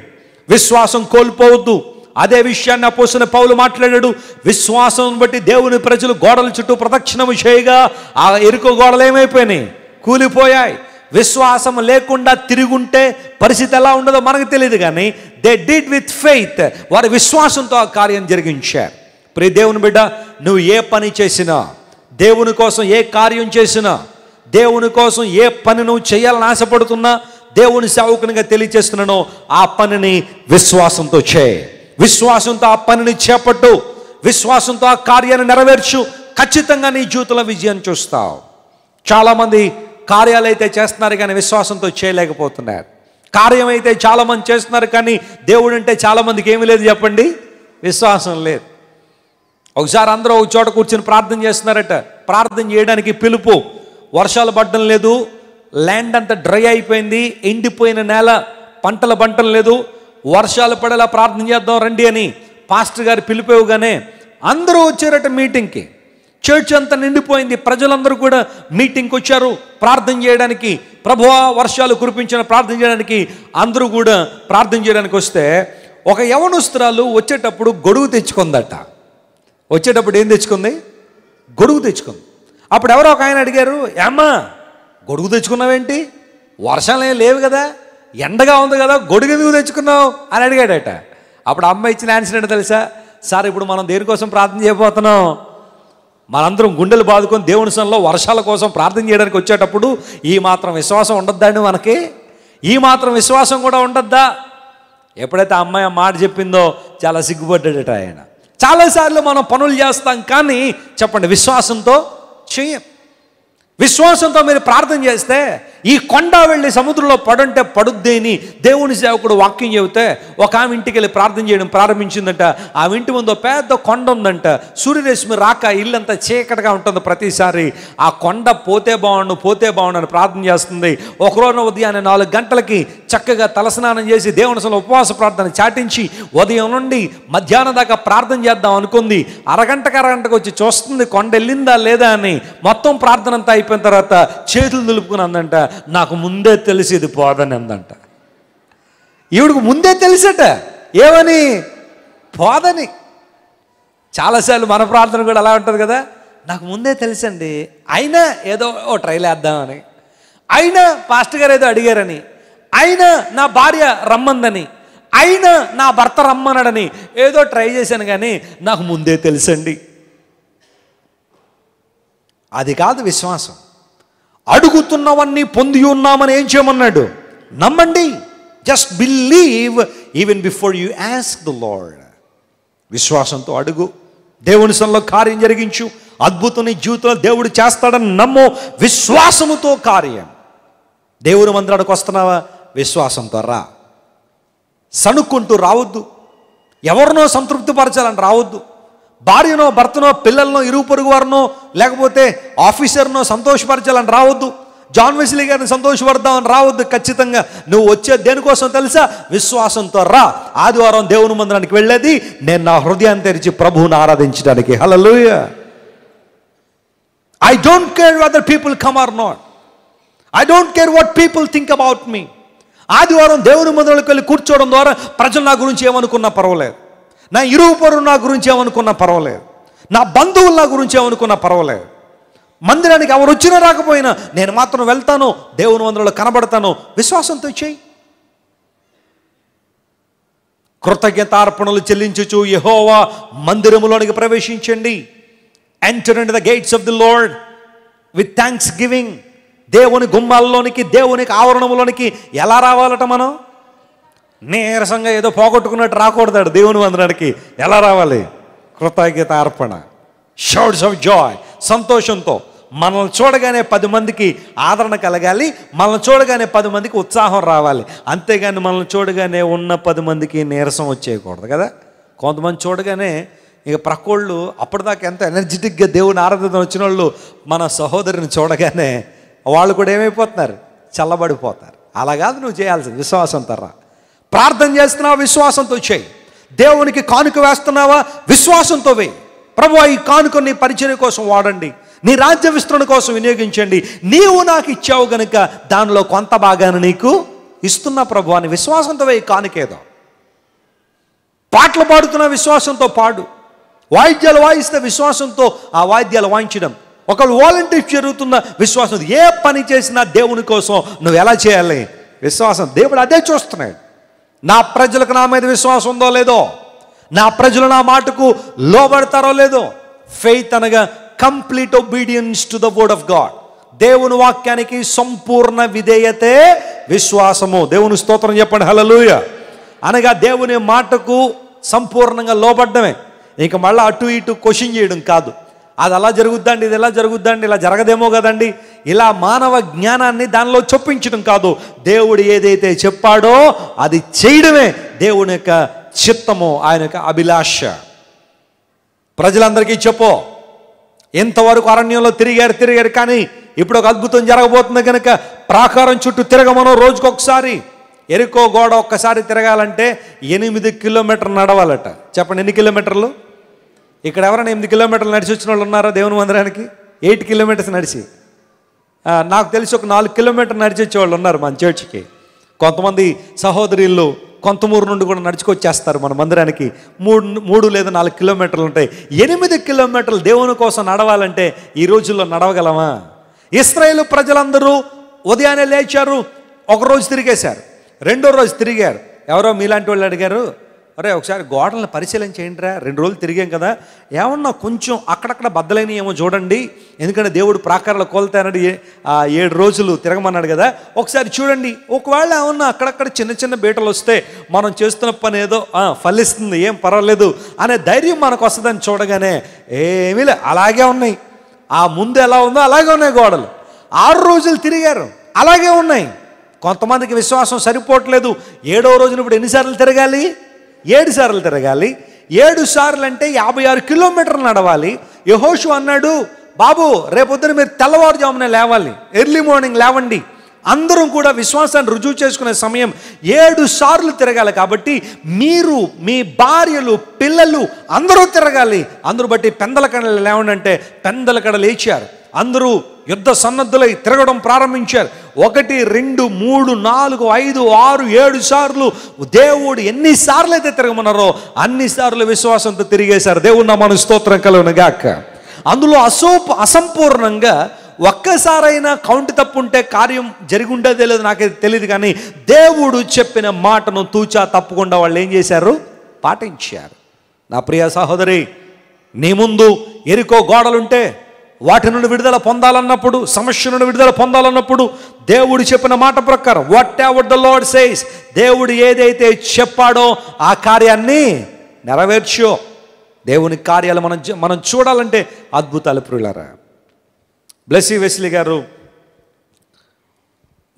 విశ్వాసం కోల్పోవద్దు. అదే విషయాన్ని అపోసిన పౌలు మాట్లాడాడు. విశ్వాసం బట్టి దేవుని ప్రజలు గోడల చుట్టూ ప్రదక్షిణము చేయగా ఆ ఎరుక గోడలు ఏమైపోయినాయి? కూలిపోయాయి. విశ్వాసం లేకుండా తిరుగుంటే పరిస్థితి ఎలా ఉండదో మనకు తెలియదు కానీ దే డిడ్ విత్ ఫెయిత్ వారి విశ్వాసంతో ఆ కార్యం జరిగించారు. ప్రియ దేవుని బిడ్డ నువ్వు ఏ పని చేసినా దేవుని కోసం ఏ కార్యం చేసినా దేవుని కోసం ఏ పని నువ్వు చేయాలని ఆశపడుతున్నా దేవుని సేవకునిగా తెలియచేస్తున్నానో ఆ పనిని విశ్వాసంతో చేయి విశ్వాసంతో ఆ పనిని చేపట్టు. విశ్వాసంతో ఆ కార్యాన్ని నెరవేర్చు. ఖచ్చితంగా నీ జీవితంలో విజయాన్ని చూస్తావు. చాలామంది కార్యాలు అయితే చేస్తున్నారు కానీ విశ్వాసంతో చేయలేకపోతున్నారు. కార్యం అయితే చాలామంది చేస్తున్నారు కానీ దేవుడు అంటే చాలామందికి ఏమీ లేదు చెప్పండి. విశ్వాసం లేదు. ఒకసారి అందరూ ఒక చోట కూర్చొని ప్రార్థన చేస్తున్నారట. ప్రార్థన చేయడానికి పిలుపు. వర్షాలు పడడం లేదు ల్యాండ్ అంతా డ్రై అయిపోయింది ఎండిపోయిన నేల పంటలు పంటలు లేదు. వర్షాలు పడేలా ప్రార్థన చేద్దాం రండి అని పాస్టర్ గారు పిలిపేవుగానే అందరూ వచ్చారట మీటింగ్కి చర్చ్ అంతా నిండిపోయింది ప్రజలందరూ కూడా మీటింగ్కి వచ్చారు ప్రార్థన చేయడానికి. ప్రభువా వర్షాలు కురిపించిన ప్రార్థన చేయడానికి అందరూ కూడా ప్రార్థన చేయడానికి వస్తే ఒక యవనుస్త్రాలు వచ్చేటప్పుడు గొడుగు తెచ్చుకుందట. వచ్చేటప్పుడు ఏం తెచ్చుకుంది? గొడుగు తెచ్చుకుంది. అప్పుడు ఎవరో ఒక ఆయన అడిగారు ఏమ్మా గొడుగు తెచ్చుకున్నావేంటి? వర్షాలు ఏం లేవు కదా ఎండగా ఉంది కదా గొడుగు ఎందుకు తెచ్చుకున్నావు? అని అడిగాడట. అప్పుడు అమ్మ ఇచ్చిన ఆన్సర్ ఏంటో తెలుసా? సార్ ఇప్పుడు మనం దేనికోసం ప్రార్థన చేయబోతున్నాం? మనందరం గుండెలు బాదుకొని దేవుని సన్నిలో వర్షాల కోసం ప్రార్థన చేయడానికి వచ్చేటప్పుడు ఈ మాత్రం విశ్వాసం ఉండొద్దండి మనకి? ఈ మాత్రం విశ్వాసం కూడా ఉండద్దా? ఎప్పుడైతే ఆ అమ్మాయి ఆ మాట చెప్పిందో చాలా సిగ్గుపడ్డాడట ఆయన. చాలాసార్లు మనం పనులు చేస్తాం కానీ చెప్పండి విశ్వాసంతో చేయం విశ్వాసంతో మీరు ప్రార్థన చేస్తే ఈ కొండ వెళ్ళి సముద్రంలో పడుంటే పడుద్ది అని దేవుని సేవకుడు వాక్యం చెబితే ఒక ఆమె ఇంటికి వెళ్ళి ప్రార్థన చేయడం ప్రారంభించిందంట. ఆ ఇంటి ముందు పెద్ద కొండ ఉందంట. సూర్యరశ్మి రాక ఇల్లంతా చీకటిగా ఉంటుంది ప్రతిసారి. ఆ కొండ పోతే బాగుండు పోతే బాగుండు అని ప్రార్థన చేస్తుంది. ఒకరోజు ఉదయాన్నే నాలుగు గంటలకి చక్కగా తలస్నానం చేసి దేవుని అసలు ఉపవాస ప్రార్థన చాటించి ఉదయం నుండి మధ్యాహ్నం దాకా ప్రార్థన చేద్దాం అనుకుంది. అరగంటకు అరగంటకు వచ్చి చూస్తుంది కొండ వెళ్ళిందా లేదా అని మొత్తం ప్రార్థన అంతా అయిపోయిన తర్వాత చేతులు దులుపుకుని అందంట. నాకు ముందే తెలిసి ఇది పోదని అందంట. ఈవిడికి ముందే తెలిసట ఏమని? పోదని. చాలాసార్లు మన ప్రార్థన కూడా అలా ఉంటుంది కదా. నాకు ముందే తెలుసండి అయినా ఏదో ఓ ట్రైల్ వేద్దామని. అయినా పాస్టర్ గారు ఏదో అడిగారని. అయినా నా భార్య రమ్మందని. అయినా నా భర్త రమ్మన్నాడని ఏదో ట్రై చేశాను కానీ నాకు ముందే తెలుసండి. అది కాదు విశ్వాసం. అడుగుతున్నవన్నీ పొంది ఉన్నామని ఏం చేయమన్నాడు? నమ్మండి. Just believe even before you ask the Lord విశ్వాసంతో అడుగు. దేవుని సన్నిలో కార్యం జరిగించు. అద్భుతం నీ జీవితంలో దేవుడు చేస్తాడని నమ్ము. విశ్వాసముతో కార్యం. దేవుని మందిరానికి వస్తున్నావా? విశ్వాసంతో రా. సణుక్కుంటూ రావద్దు. ఎవరినో సంతృప్తిపరచాలని రావద్దు. భార్యనో భర్తనో పిల్లలనో ఇరుగు పొరుగు వారినో లేకపోతే ఆఫీసర్నో సంతోషపరచాలని రావద్దు. జాన్ వెస్లీ గారిని సంతోషపడదామని రావద్దు ఖచ్చితంగా. నువ్వు వచ్చే దేనికోసం తెలుసా? విశ్వాసంతో రా. ఆదివారం దేవుని మందిరానికి వెళ్ళేది నేను నా హృదయాన్ని తెరిచి ప్రభువుని ఆరాధించడానికి. Hallelujah I don't care whether people come or not I don't care what people think about me ఆదివారం దేవుని మందిరాలకు వెళ్ళి కూర్చోవడం ద్వారా ప్రజలు నా గురించి ఏమనుకున్నా పర్వాలేదు. నా ఇరువు పొరుగు నా గురించి ఏమనుకున్నా పర్వాలేదు. నా బంధువుల నా గురించి ఏమనుకున్నా పర్వాలేదు. మందిరానికి ఎవరు వచ్చినా రాకపోయినా నేను మాత్రం వెళ్తాను దేవుని మందిరంలో కనబడతాను. విశ్వాసంతో చేయి. కృతజ్ఞతార్పణలు చెల్లించుచు యహోవా మందిరములోనికి ప్రవేశించండి. Enter in the gates of the Lord with thanksgiving దేవుని గుమ్మాల్లోనికి దేవునికి ఆవరణములోనికి ఎలా రావాలట మనం? నీరసంగా ఏదో పోగొట్టుకున్నట్టు రాకూడదాడు దేవుని వందనానికి. ఎలా రావాలి? కృతజ్ఞత అర్పణ. షౌట్స్ ఆఫ్ జాయ్ సంతోషంతో. మనల్ని చూడగానే పది మందికి ఆదరణ కలగాలి మనల్ని చూడగానే పది మందికి ఉత్సాహం రావాలి. అంతేగాని మనల్ని చూడగానే ఉన్న పది మందికి నీరసం వచ్చేయకూడదు కదా? కొంతమంది చూడగానే ఇక ప్రక్కోళ్ళు అప్పటిదాకా ఎంత ఎనర్జెటిక్గా దేవుని ఆరాధన వచ్చిన వాళ్ళు మన సహోదరిని చూడగానే వాళ్ళు కూడా ఏమైపోతున్నారు? చల్లబడిపోతారు. అలా కాదు నువ్వు చేయాల్సింది. విశ్వాసంతో రా ప్రార్థన చేస్తున్నావా? విశ్వాసంతో చేయి. దేవునికి కానుక వేస్తున్నావా? విశ్వాసంతో వేయి. ప్రభు ఈ కానుక నీ పరిచయం కోసం వాడండి. నీ రాజ్య విస్తరణ కోసం వినియోగించండి. నీవు నాకు ఇచ్చావు గనుక దానిలో కొంత భాగాన్ని నీకు ఇస్తున్నా ప్రభు అని విశ్వాసంతో వేయి. కానుకేదో. పాటలు పాడుతున్న విశ్వాసంతో పాడు. వాయిద్యాలు వాయిస్తే విశ్వాసంతో ఆ వాయిద్యాలు వాయించడం. ఒకళ్ళు వాలంటీర్ జరుగుతున్న విశ్వాసం ఏ పని చేసినా దేవుని కోసం నువ్వు ఎలా చేయాలి? విశ్వాసం. దేవుడు అదే చూస్తున్నాడు. నా ప్రజలకు నా మీద విశ్వాసం ఉందో లేదో నా ప్రజలు నా మాటకు లోబడతారో లేదో ఫెయిత్ అనగా complete obedience to the word of God దేవుని వాక్యానికి సంపూర్ణ విధేయతే విశ్వాసము. దేవుని స్తోత్రం చెప్పండి హలలుయ అనగా దేవుని మాటకు సంపూర్ణంగా లోబడ్డమే. ఇంక మళ్ళీ అటు ఇటు క్వశ్చన్ చేయడం కాదు. అది అలా జరుగుద్దండి ఇది ఎలా జరుగుద్దండి ఇలా జరగదేమో కదండి. ఇలా మానవ జ్ఞానాన్ని దానిలో చొప్పించడం కాదు. దేవుడు ఏదైతే చెప్పాడో అది చేయడమే దేవుని యొక్క చిత్తము ఆయన యొక్క అభిలాష. ప్రజలందరికీ చెప్పు. ఎంతవరకు అరణ్యంలో తిరిగారు తిరిగారు కానీ ఇప్పుడు ఒక అద్భుతం జరగబోతుంది కనుక ప్రాకారం చుట్టూ తిరగమనం రోజుకొకసారి. ఎరుకో గోడ ఒక్కసారి తిరగాలంటే ఎనిమిది కిలోమీటర్ నడవాలట. చెప్పండి ఎన్ని కిలోమీటర్లు? ఇక్కడ ఎవరైనా ఎనిమిది కిలోమీటర్లు నడిచి వచ్చిన వాళ్ళు ఉన్నారా దేవుని మందిరానికి? ఎయిట్ కిలోమీటర్స్ నడిచి. నాకు తెలిసి ఒక నాలుగు కిలోమీటర్లు నడిచి వచ్చేవాళ్ళు ఉన్నారు మన చర్చికి. కొంతమంది సహోదరులు కొంతమూరు నుండి కూడా నడుచుకొచ్చేస్తారు మన మందిరానికి. మూడు మూడు లేదా నాలుగు కిలోమీటర్లు ఉంటాయి. ఎనిమిది కిలోమీటర్లు దేవుని కోసం నడవాలంటే ఈ రోజుల్లో నడవగలమా? ఇస్రాయేల్ ప్రజలందరూ ఉదయాన్నే లేచారు ఒక రోజు తిరిగేశారు రెండో రోజు తిరిగారు. ఎవరో మీలాంటి వాళ్ళు అడిగారు అరే ఒకసారి గోడలను పరిశీలన చేయండిరా రెండు రోజులు తిరిగాం కదా. ఏమన్నా కొంచెం అక్కడక్కడ బద్దలైన ఏమో చూడండి. ఎందుకంటే దేవుడు ప్రాకారాలు కోల్తానని ఆ ఏడు రోజులు తిరగమన్నాడు కదా. ఒకసారి చూడండి. ఒకవేళ ఏమన్నా అక్కడక్కడ చిన్న చిన్న బీటలు వస్తే మనం చేస్తున్న పని ఏదో ఫలిస్తుంది ఏం పర్వాలేదు అనే ధైర్యం మనకు వస్తుందని చూడగానే ఏమీ లే అలాగే ఉన్నాయి. ఆ ముందు ఎలా ఉందో అలాగే ఉన్నాయి గోడలు. ఆరు రోజులు తిరిగారు అలాగే ఉన్నాయి. కొంతమందికి విశ్వాసం సరిపోవట్లేదు. ఏడో రోజున ఇప్పుడు ఎన్నిసార్లు తిరగాలి? ఏడు సార్లు తిరగాలి. ఏడు సార్లు అంటే యాభై ఆరు కిలోమీటర్లు నడవాలి. యహోషు అన్నాడు బాబు రేపొద్దున మీరు తెల్లవారుజామున లేవాలి. ఎర్లీ మార్నింగ్ లేవండి. అందరం కూడా విశ్వాసాన్ని రుజువు చేసుకునే సమయం. ఏడు సార్లు తిరగాలి కాబట్టి మీరు మీ భార్యలు పిల్లలు అందరూ తిరగాలి. అందరూ బట్టి పెందల కడలు లేవండంటే పెందల కడ లేచారు. అందరూ యుద్ధ సన్నద్ధులై తిరగడం ప్రారంభించారు. ఒకటి రెండు మూడు నాలుగు ఐదు ఆరు ఏడు సార్లు దేవుడు ఎన్నిసార్లు అయితే తిరగమన్నారో అన్నిసార్లు విశ్వాసంతో తిరిగేశారు. దేవుడు నా మన స్తోత్రం కలుగును గాక అందులో అసోప అసంపూర్ణంగా ఒక్కసారైనా కౌంట్ తప్పు ఉంటే కార్యం జరిగి ఉండేదే లేదు నాకైతే తెలియదు కానీ దేవుడు చెప్పిన మాటను తూచా తప్పకుండా వాళ్ళు ఏం చేశారు? పాటించారు. నా ప్రియ సహోదరి నీ ముందు ఎరుకో గోడలుంటే వాటి నుండి విడుదల పొందాలన్నప్పుడు సమస్య నుండి విడుదల పొందాలన్నప్పుడు దేవుడు చెప్పిన మాట ప్రకారం whatever the Lord says దేవుడు ఏదైతే చెప్పాడో ఆ కార్యాన్ని నెరవేర్చో. దేవుని కార్యాలు మనం మనం చూడాలంటే అద్భుతాలు ప్రియులరా. బ్లెస్సీ వెస్లీ గారు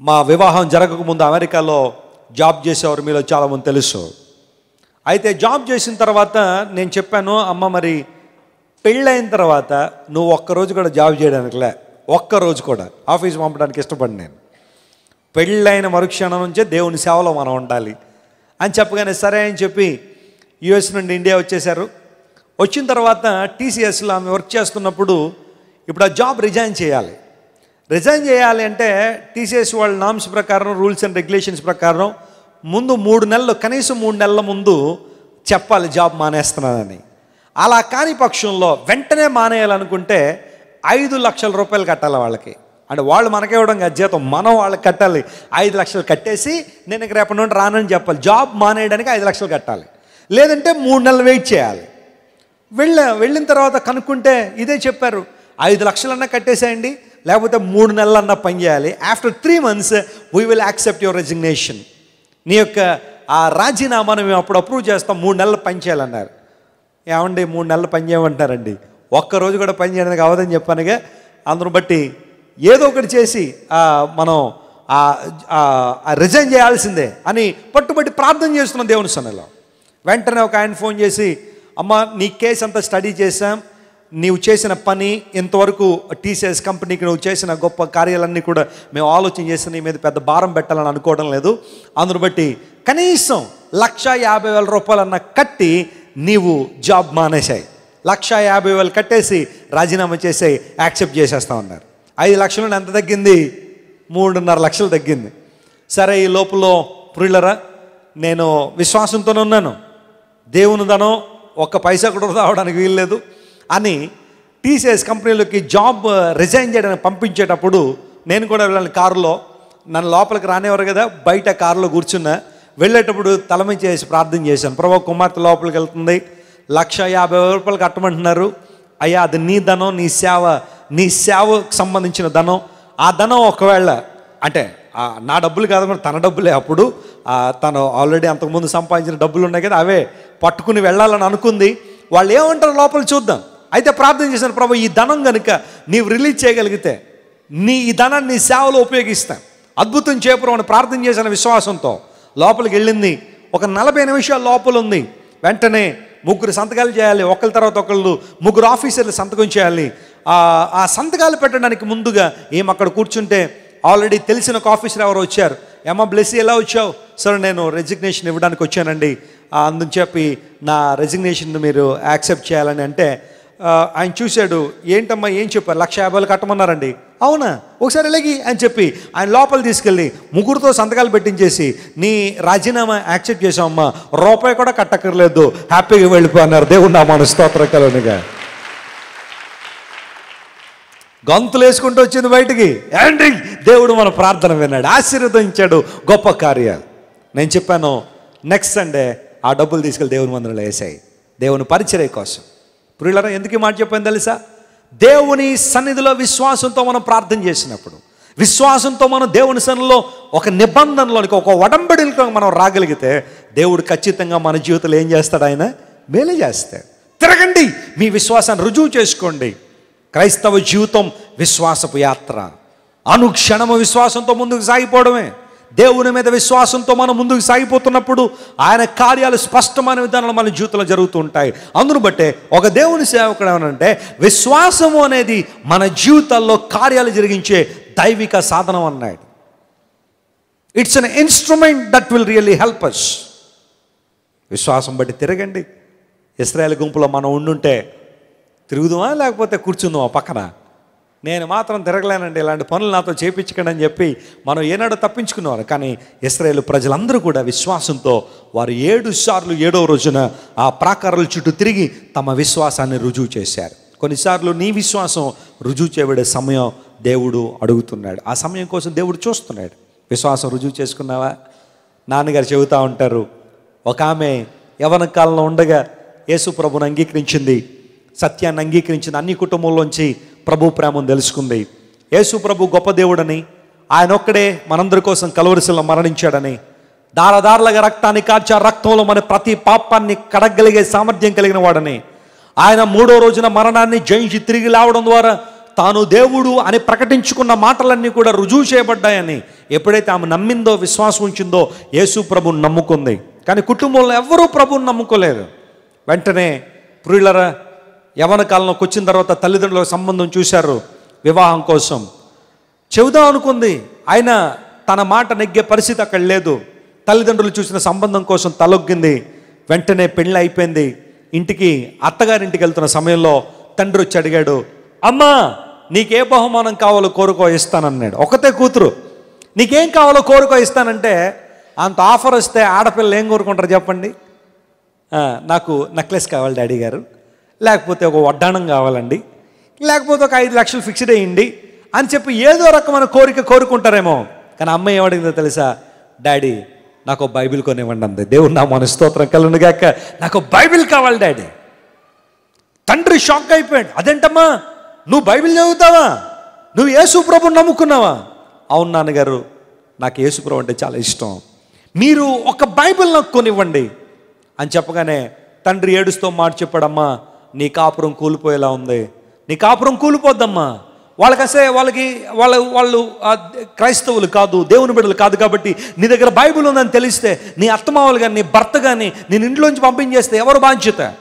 మా వివాహం జరగకముందు అమెరికాలో జాబ్ చేసేవారు మీలో చాలామంది తెలుసు. అయితే జాబ్ చేసిన తర్వాత నేను చెప్పాను అమ్మ మరి పెళ్ళైన తర్వాత నువ్వు ఒక్కరోజు కూడా జాబ్ చేయడానికిలే. ఒక్కరోజు కూడా. ఆఫీస్ పంపడానికి ఇష్టపడి నేను. పెళ్ళైన మరుక్షణం నుంచే దేవుని సేవలో మనం ఉండాలి. అని చెప్పగానే సరే అని చెప్పి యుఎస్ నుండి ఇండియా వచ్చేశారు. వచ్చిన తర్వాత టీసీఎస్లో ఆమె వర్క్ చేస్తున్నప్పుడు ఇప్పుడు ఆ జాబ్ రిజైన్ చేయాలి. రిజైన్ చేయాలి అంటే టీసీఎస్ వాళ్ళ నామ్స్ ప్రకారం రూల్స్ అండ్ రెగ్యులేషన్స్ ప్రకారం ముందు మూడు నెలలు కనీసం మూడు నెలల ముందు చెప్పాలి జాబ్ మానేస్తున్నానని. అలా కాని పక్షంలో వెంటనే మానేయాలనుకుంటే ఐదు లక్షల రూపాయలు కట్టాలి వాళ్ళకి. అంటే వాళ్ళు మనకే ఇవ్వడం కాదు జీతం మనం వాళ్ళకి కట్టాలి. ఐదు లక్షలు కట్టేసి నేను ఇక రేపటి నుండి రానని చెప్పాలి. జాబ్ మానేయడానికి ఐదు లక్షలు కట్టాలి. లేదంటే మూడు నెలలు వెయిట్ చేయాలి. వెళ్ళ వెళ్ళిన తర్వాత కనుక్కుంటే ఇదే చెప్పారు. ఐదు లక్షలన్నా కట్టేసేయండి లేకపోతే మూడు నెలలన్నా పని చేయాలి. After three months we will accept your resignation నీ యొక్క ఆ రాజీనామాను మేము అప్పుడు అప్రూవ్ చేస్తాం మూడు నెలలు పని చేయాలన్నారు. ఏమండి మూడు నెలలు పని చేయమంటారండి. ఒక్కరోజు కూడా పని చేయడానికి అవదని చెప్పానుగా అందరూ బట్టి ఏదో ఒకటి చేసి మనం రిజైన్ చేయాల్సిందే అని పట్టుబట్టి ప్రార్థన చేస్తున్నాం దేవుని సన్నలో వెంటనే ఒక ఆయన ఫోన్ చేసి అమ్మ నీ కేసు అంతా స్టడీ చేశాం నీవు చేసిన పని ఇంతవరకు టీసీఎస్ కంపెనీకి నువ్వు చేసిన గొప్ప కార్యాలన్నీ కూడా మేము ఆలోచన చేసి నీ మీద పెద్ద భారం పెట్టాలని అనుకోవడం లేదు. అందును బట్టి కనీసం లక్ష యాభై వేల రూపాయలన్న కట్టి నీవు జాబ్ మానేశాయి. లక్ష యాభై వేలు కట్టేసి రాజీనామా చేసి యాక్సెప్ట్ చేసేస్తా ఉన్నారు. ఐదు లక్షలు ఎంత తగ్గింది? మూడున్నర లక్షలు తగ్గింది. సరే ఈ లోపల పురులరా నేను విశ్వాసంతోనే ఉన్నాను. దేవుని ధనం ఒక్క పైసా కూడా రావడానికి వీల్లేదు అని టీసీఎస్ కంపెనీలోకి జాబ్ రిజైన్ చేయడానికి పంపించేటప్పుడు నేను కూడా వెళ్ళాను కారులో. నన్ను లోపలికి రానివ్వరు కదా బయట కారులో కూర్చున్నా. వెళ్ళేటప్పుడు తలమి చేసి ప్రార్థన చేశాను. ప్రభా కుమార్తె లోపలికి వెళ్తుంది. లక్ష యాభై రూపాయలు కట్టమంటున్నారు. అయ్యా అది నీ ధనం నీ సేవ నీ సేవకు సంబంధించిన ధనం. ఆ ధనం ఒకవేళ అంటే నా డబ్బులు కాదు తన డబ్బులే అప్పుడు తను ఆల్రెడీ అంతకుముందు సంపాదించిన డబ్బులు ఉన్నాయి కదా అవే పట్టుకుని వెళ్ళాలని అనుకుంది. వాళ్ళు ఏమంటారు లోపల చూద్దాం. అయితే ప్రార్థన చేశాను ప్రభు ఈ ధనం కనుక నీవు రిలీజ్ చేయగలిగితే నీ ఈ ధనాన్ని నీ సేవలో ఉపయోగిస్తాను. అద్భుతం చేపురం అని ప్రార్థన చేసిన విశ్వాసంతో. లోపలికి వెళ్ళింది. ఒక నలభై నిమిషాలు లోపల ఉంది. వెంటనే ముగ్గురు సంతకాలు చేయాలి. ఒకరి తర్వాత ఒకళ్ళు ముగ్గురు ఆఫీసర్లు సంతకం చేయాలి. ఆ సంతకాలు పెట్టడానికి ముందుగా ఏం అక్కడ కూర్చుంటే ఆల్రెడీ తెలిసిన ఒక ఆఫీసర్ ఎవరు వచ్చారు. ఏమా బ్లెస్ ఎలా వచ్చావు? సార్ నేను రెజిగ్నేషన్ ఇవ్వడానికి వచ్చానండి. ఆ, అందుని చెప్పి నా రెజిగ్నేషన్ మీరు యాక్సెప్ట్ చేయాలని అంటే ఆయన చూశాడు. ఏంటమ్మా ఏం చెప్పారు? లక్ష యాభై కట్టమన్నారండి. అవునా? ఒకసారి ఇలాగి అని చెప్పి ఆయన లోపల తీసుకెళ్ళి ముగ్గురుతో సంతకాలు పెట్టించేసి నీ రాజీనామా యాక్సెప్ట్ చేసామమ్మా రూపాయి కూడా కట్టక్కర్లేదు హ్యాపీగా వెళ్ళిపోన్నారు దేవుడు నా మన స్తోత్ర కలునిగా గంతులు వేసుకుంటూ వచ్చింది బయటికి. ఏంటి? దేవుడు మన ప్రార్థన విన్నాడు ఆశీర్వదించాడు గొప్ప కార్యాలు. నేను చెప్పాను నెక్స్ట్ సండే ఆ డబ్బులు తీసుకెళ్ళి దేవుని మందులు వేసాయి. దేవుని పరిచర్య కోసం. పురులరా ఎందుకు మాట చెప్పాను తెలుసా? దేవుని సన్నిధిలో విశ్వాసంతో మనం ప్రార్థన చేసినప్పుడు విశ్వాసంతో మనం దేవుని సన్నిధిలో ఒక నిబంధనలోనికి ఒక ఒడంబడిలో మనం రాగలిగితే దేవుడు ఖచ్చితంగా మన జీవితంలో ఏం చేస్తాడు ఆయన? మేలు చేస్తాడు. తిరగండి మీ విశ్వాసాన్ని రుజువు చేసుకోండి. క్రైస్తవ జీవితం విశ్వాసపు యాత్ర. అనుక్షణము విశ్వాసంతో ముందుకు సాగిపోవడమే. దేవుని మీద విశ్వాసంతో మనం ముందుకు సాగిపోతున్నప్పుడు ఆయన కార్యాలు స్పష్టమైన విధానాలు మన జీవితంలో జరుగుతూ ఉంటాయి. అందును బట్టే ఒక దేవుని సేవకుడు ఏమనంటే విశ్వాసము అనేది మన జీవితాల్లో కార్యాలు జరిగించే దైవిక సాధనం అన్నాడు. It's an instrument that will really help us విశ్వాసం బట్టి తిరగండి. ఇస్రాయల్ గుంపులో మనం ఉండుంటే తిరుగుదామా లేకపోతే కూర్చుందామా పక్కన? నేను మాత్రం తిరగలేనండి ఇలాంటి పనులు నాతో చేపించకండి అని చెప్పి మనం ఏనాడో తప్పించుకునేవారు. కానీ ఇస్రాయేల్ ప్రజలందరూ కూడా విశ్వాసంతో వారు ఏడు సార్లు ఏడవ రోజున ఆ ప్రాకారాల చుట్టూ తిరిగి తమ విశ్వాసాన్ని రుజువు చేశారు. కొన్నిసార్లు నీ విశ్వాసం రుజువు చేయబడే సమయం దేవుడు అడుగుతున్నాడు. ఆ సమయం కోసం దేవుడు చూస్తున్నాడు. విశ్వాసం రుజువు చేసుకున్నావా? నాన్నగారు చెబుతూ ఉంటారు ఒక ఆమె యవన కాలంలో ఉండగా యేసు ప్రభుని అంగీకరించింది సత్యాన్ని అంగీకరించింది అన్ని కుటుంబంలోంచి ప్రభు ప్రేమను తెలుసుకుంది. యేసు ప్రభు గొప్ప దేవుడని ఆయన ఒక్కడే మనందరి కోసం కలవరిశిలో మరణించాడని దారదారులుగా రక్తాన్ని కార్చి ఆ రక్తంలో మన ప్రతి పాపాన్ని కడగలిగే సామర్థ్యం కలిగిన వాడని ఆయన మూడో రోజున మరణాన్ని జయించి తిరిగి లావడం ద్వారా తాను దేవుడు అని ప్రకటించుకున్న మాటలన్నీ కూడా రుజువు చేయబడ్డాయని ఎప్పుడైతే ఆమె నమ్మిందో విశ్వాసం ఉంచిందో యేసు ప్రభుని నమ్ముకుంది. కానీ కుటుంబంలో ఎవరూ ప్రభుని నమ్ముకోలేదు. వెంటనే ప్రియులరా యవన కాలంలోకి వచ్చిన తర్వాత తల్లిదండ్రుల సంబంధం చూశారు వివాహం కోసం. చెబుదాం అనుకుంది. ఆయన తన మాట నెగ్గే పరిస్థితి అక్కడ లేదు. తల్లిదండ్రులు చూసిన సంబంధం కోసం తలొగ్గింది. వెంటనే పెళ్ళి అయిపోయింది. ఇంటికి అత్తగారింటికి వెళ్తున్న సమయంలో తండ్రి వచ్చి అడిగాడు అమ్మా నీకే బహుమానం కావాలో కోరుకో ఇస్తానన్నాడు. ఒకతే కూతురు నీకేం కావాలో కోరుకో ఇస్తానంటే అంత ఆఫర్ వస్తే ఆడపిల్లలు ఏం కోరుకుంటారు చెప్పండి? నాకు నెక్లెస్ కావాలి డాడీ గారు. లేకపోతే ఒక వడ్డాణం కావాలండి. లేకపోతే ఒక ఐదు లక్షలు ఫిక్స్డ్ అయ్యింది. అని చెప్పి ఏదో రకమైన కోరిక కోరుకుంటారేమో. కానీ అమ్మాయి ఏమడిగిందో తెలుసా? డాడీ నాకు బైబిల్ కొనివ్వండి అంది. దేవుడు నా మన స్తోత్రం కలునుగాక నాకు బైబిల్ కావాలి డాడీ. తండ్రి షాక్ అయిపోయాడు. అదేంటమ్మా? నువ్వు బైబిల్ చదువుతావా? నువ్వు యేసుప్రభుని నమ్ముకున్నావా? అవును నాన్నగారు నాకు యేసుప్రభు అంటే చాలా ఇష్టం. మీరు ఒక బైబిల్ నాకు కొనివ్వండి. అని చెప్పగానే తండ్రి ఏడుస్తూ మాట చెప్పాడమ్మా నీ కాపురం కూలిపోయేలా ఉంది. నీ కాపురం కూలిపోద్దమ్మా. వాళ్ళకి అసే వాళ్ళకి వాళ్ళ వాళ్ళు క్రైస్తవులు కాదు దేవుని బిడ్డలు కాదు కాబట్టి నీ దగ్గర బైబిల్ ఉందని తెలిస్తే నీ అత్తమావలు కానీ నీ భర్త కానీ నేను ఇంట్లోంచి పంపించేస్తే ఎవరు బాధ్యత?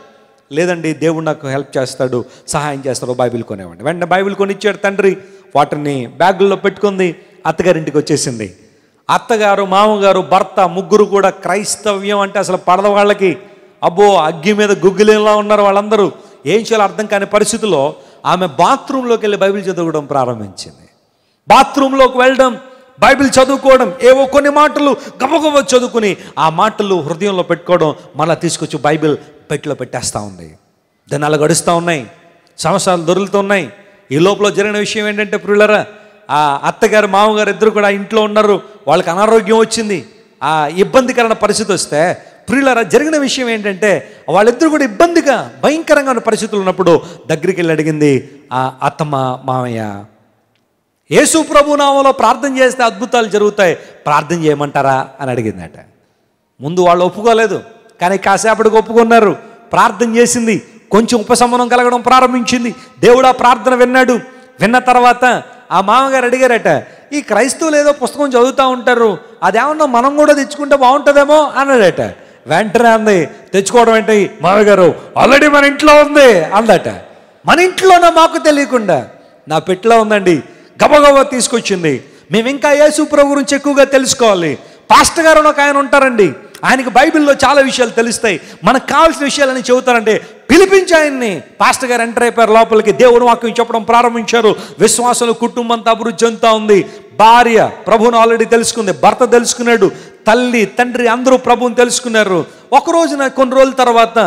లేదండి దేవుడు నాకు హెల్ప్ చేస్తాడు సహాయం చేస్తాడు బైబిల్ కొనేవాడిని. వెంటనే బైబిల్ కొనిచ్చాడు తండ్రి వాటిని బ్యాగుల్లో పెట్టుకుంది అత్తగారింటికి వచ్చేసింది. అత్తగారు మామగారు భర్త ముగ్గురు కూడా క్రైస్తవ్యం అంటే అసలు పడద వాళ్ళకి. అబ్బో అగ్గి మీద గుగ్గిలేలా ఉన్నారు వాళ్ళందరూ. ఏం చేయాలో అర్థం కాని పరిస్థితిలో ఆమె బాత్రూంలోకి వెళ్ళి బైబిల్ చదవడం ప్రారంభించింది. బాత్రూంలోకి వెళ్ళడం బైబిల్ చదువుకోవడం ఏవో కొన్ని మాటలు గబగబ చదువుకుని ఆ మాటలు హృదయంలో పెట్టుకోవడం మళ్ళీ తీసుకొచ్చి బైబిల్ పెట్టిలో పెట్టేస్తూ ఉంది. దినాలు గడుస్తూ ఉన్నాయి సంవత్సరాలు దొరుకుతున్నాయి ఈ లోపల జరిగిన విషయం ఏంటంటే ప్రియులరా ఆ అత్తగారు మామగారు ఇద్దరు కూడా ఇంట్లో ఉన్నారు. వాళ్ళకి అనారోగ్యం వచ్చింది. ఆ ఇబ్బందికరమైన పరిస్థితి వస్తే ప్రియులరా జరిగిన విషయం ఏంటంటే వాళ్ళిద్దరు కూడా ఇబ్బందిగా భయంకరంగా ఉన్న పరిస్థితులు ఉన్నప్పుడు దగ్గరికి వెళ్ళి అడిగింది ఆ అత్తమ్మ మామయ్య యేసు ప్రభు ప్రార్థన చేస్తే అద్భుతాలు జరుగుతాయి ప్రార్థన చేయమంటారా? అని అడిగిందట. ముందు వాళ్ళు ఒప్పుకోలేదు కానీ కాసేపటికి ఒప్పుకున్నారు. ప్రార్థన చేసింది కొంచెం ఉపశమనం కలగడం ప్రారంభించింది. దేవుడు ఆ ప్రార్థన విన్నాడు. విన్న తర్వాత ఆ మామగారు అడిగారట ఈ క్రైస్తవులు ఏదో పుస్తకం చదువుతూ ఉంటారు అదేమన్నా మనం కూడా తెచ్చుకుంటే బాగుంటుందేమో? అన్నాడట వెంటనే అంది తెచ్చుకోవడం ఏంటి? మామగారు ఆల్రెడీ మన ఇంట్లో ఉంది అందట. మన ఇంట్లోనే మాకు తెలియకుండా? నా పెట్టిలో ఉందండి? గబగబా తీసుకొచ్చింది. మేము ఇంకా యేసు ప్రభు గురించి ఎక్కువగా తెలుసుకోవాలి. పాస్టర్ గారు ఒక ఆయన ఉంటారండి. ఆయనకి బైబిల్లో చాలా విషయాలు తెలుస్తాయి. మనకు కావాల్సిన విషయాలని చెబుతారంటే పిలిపించి ఆయన్ని. పాస్టర్ గారు ఎంటర్ అయిపోయారు లోపలికి. దేవుని వాక్యం చెప్పడం ప్రారంభించారు. విశ్వాసంలో కుటుంబంతో అభివృద్ధి చెందుతా ఉంది. భార్య ప్రభువును ఆల్రెడీ తెలుసుకుంది. భర్త తెలుసుకున్నాడు. తల్లి తండ్రి అందరూ ప్రభువుని తెలుసుకున్నారు. ఒకరోజున కొన్ని రోజుల తర్వాత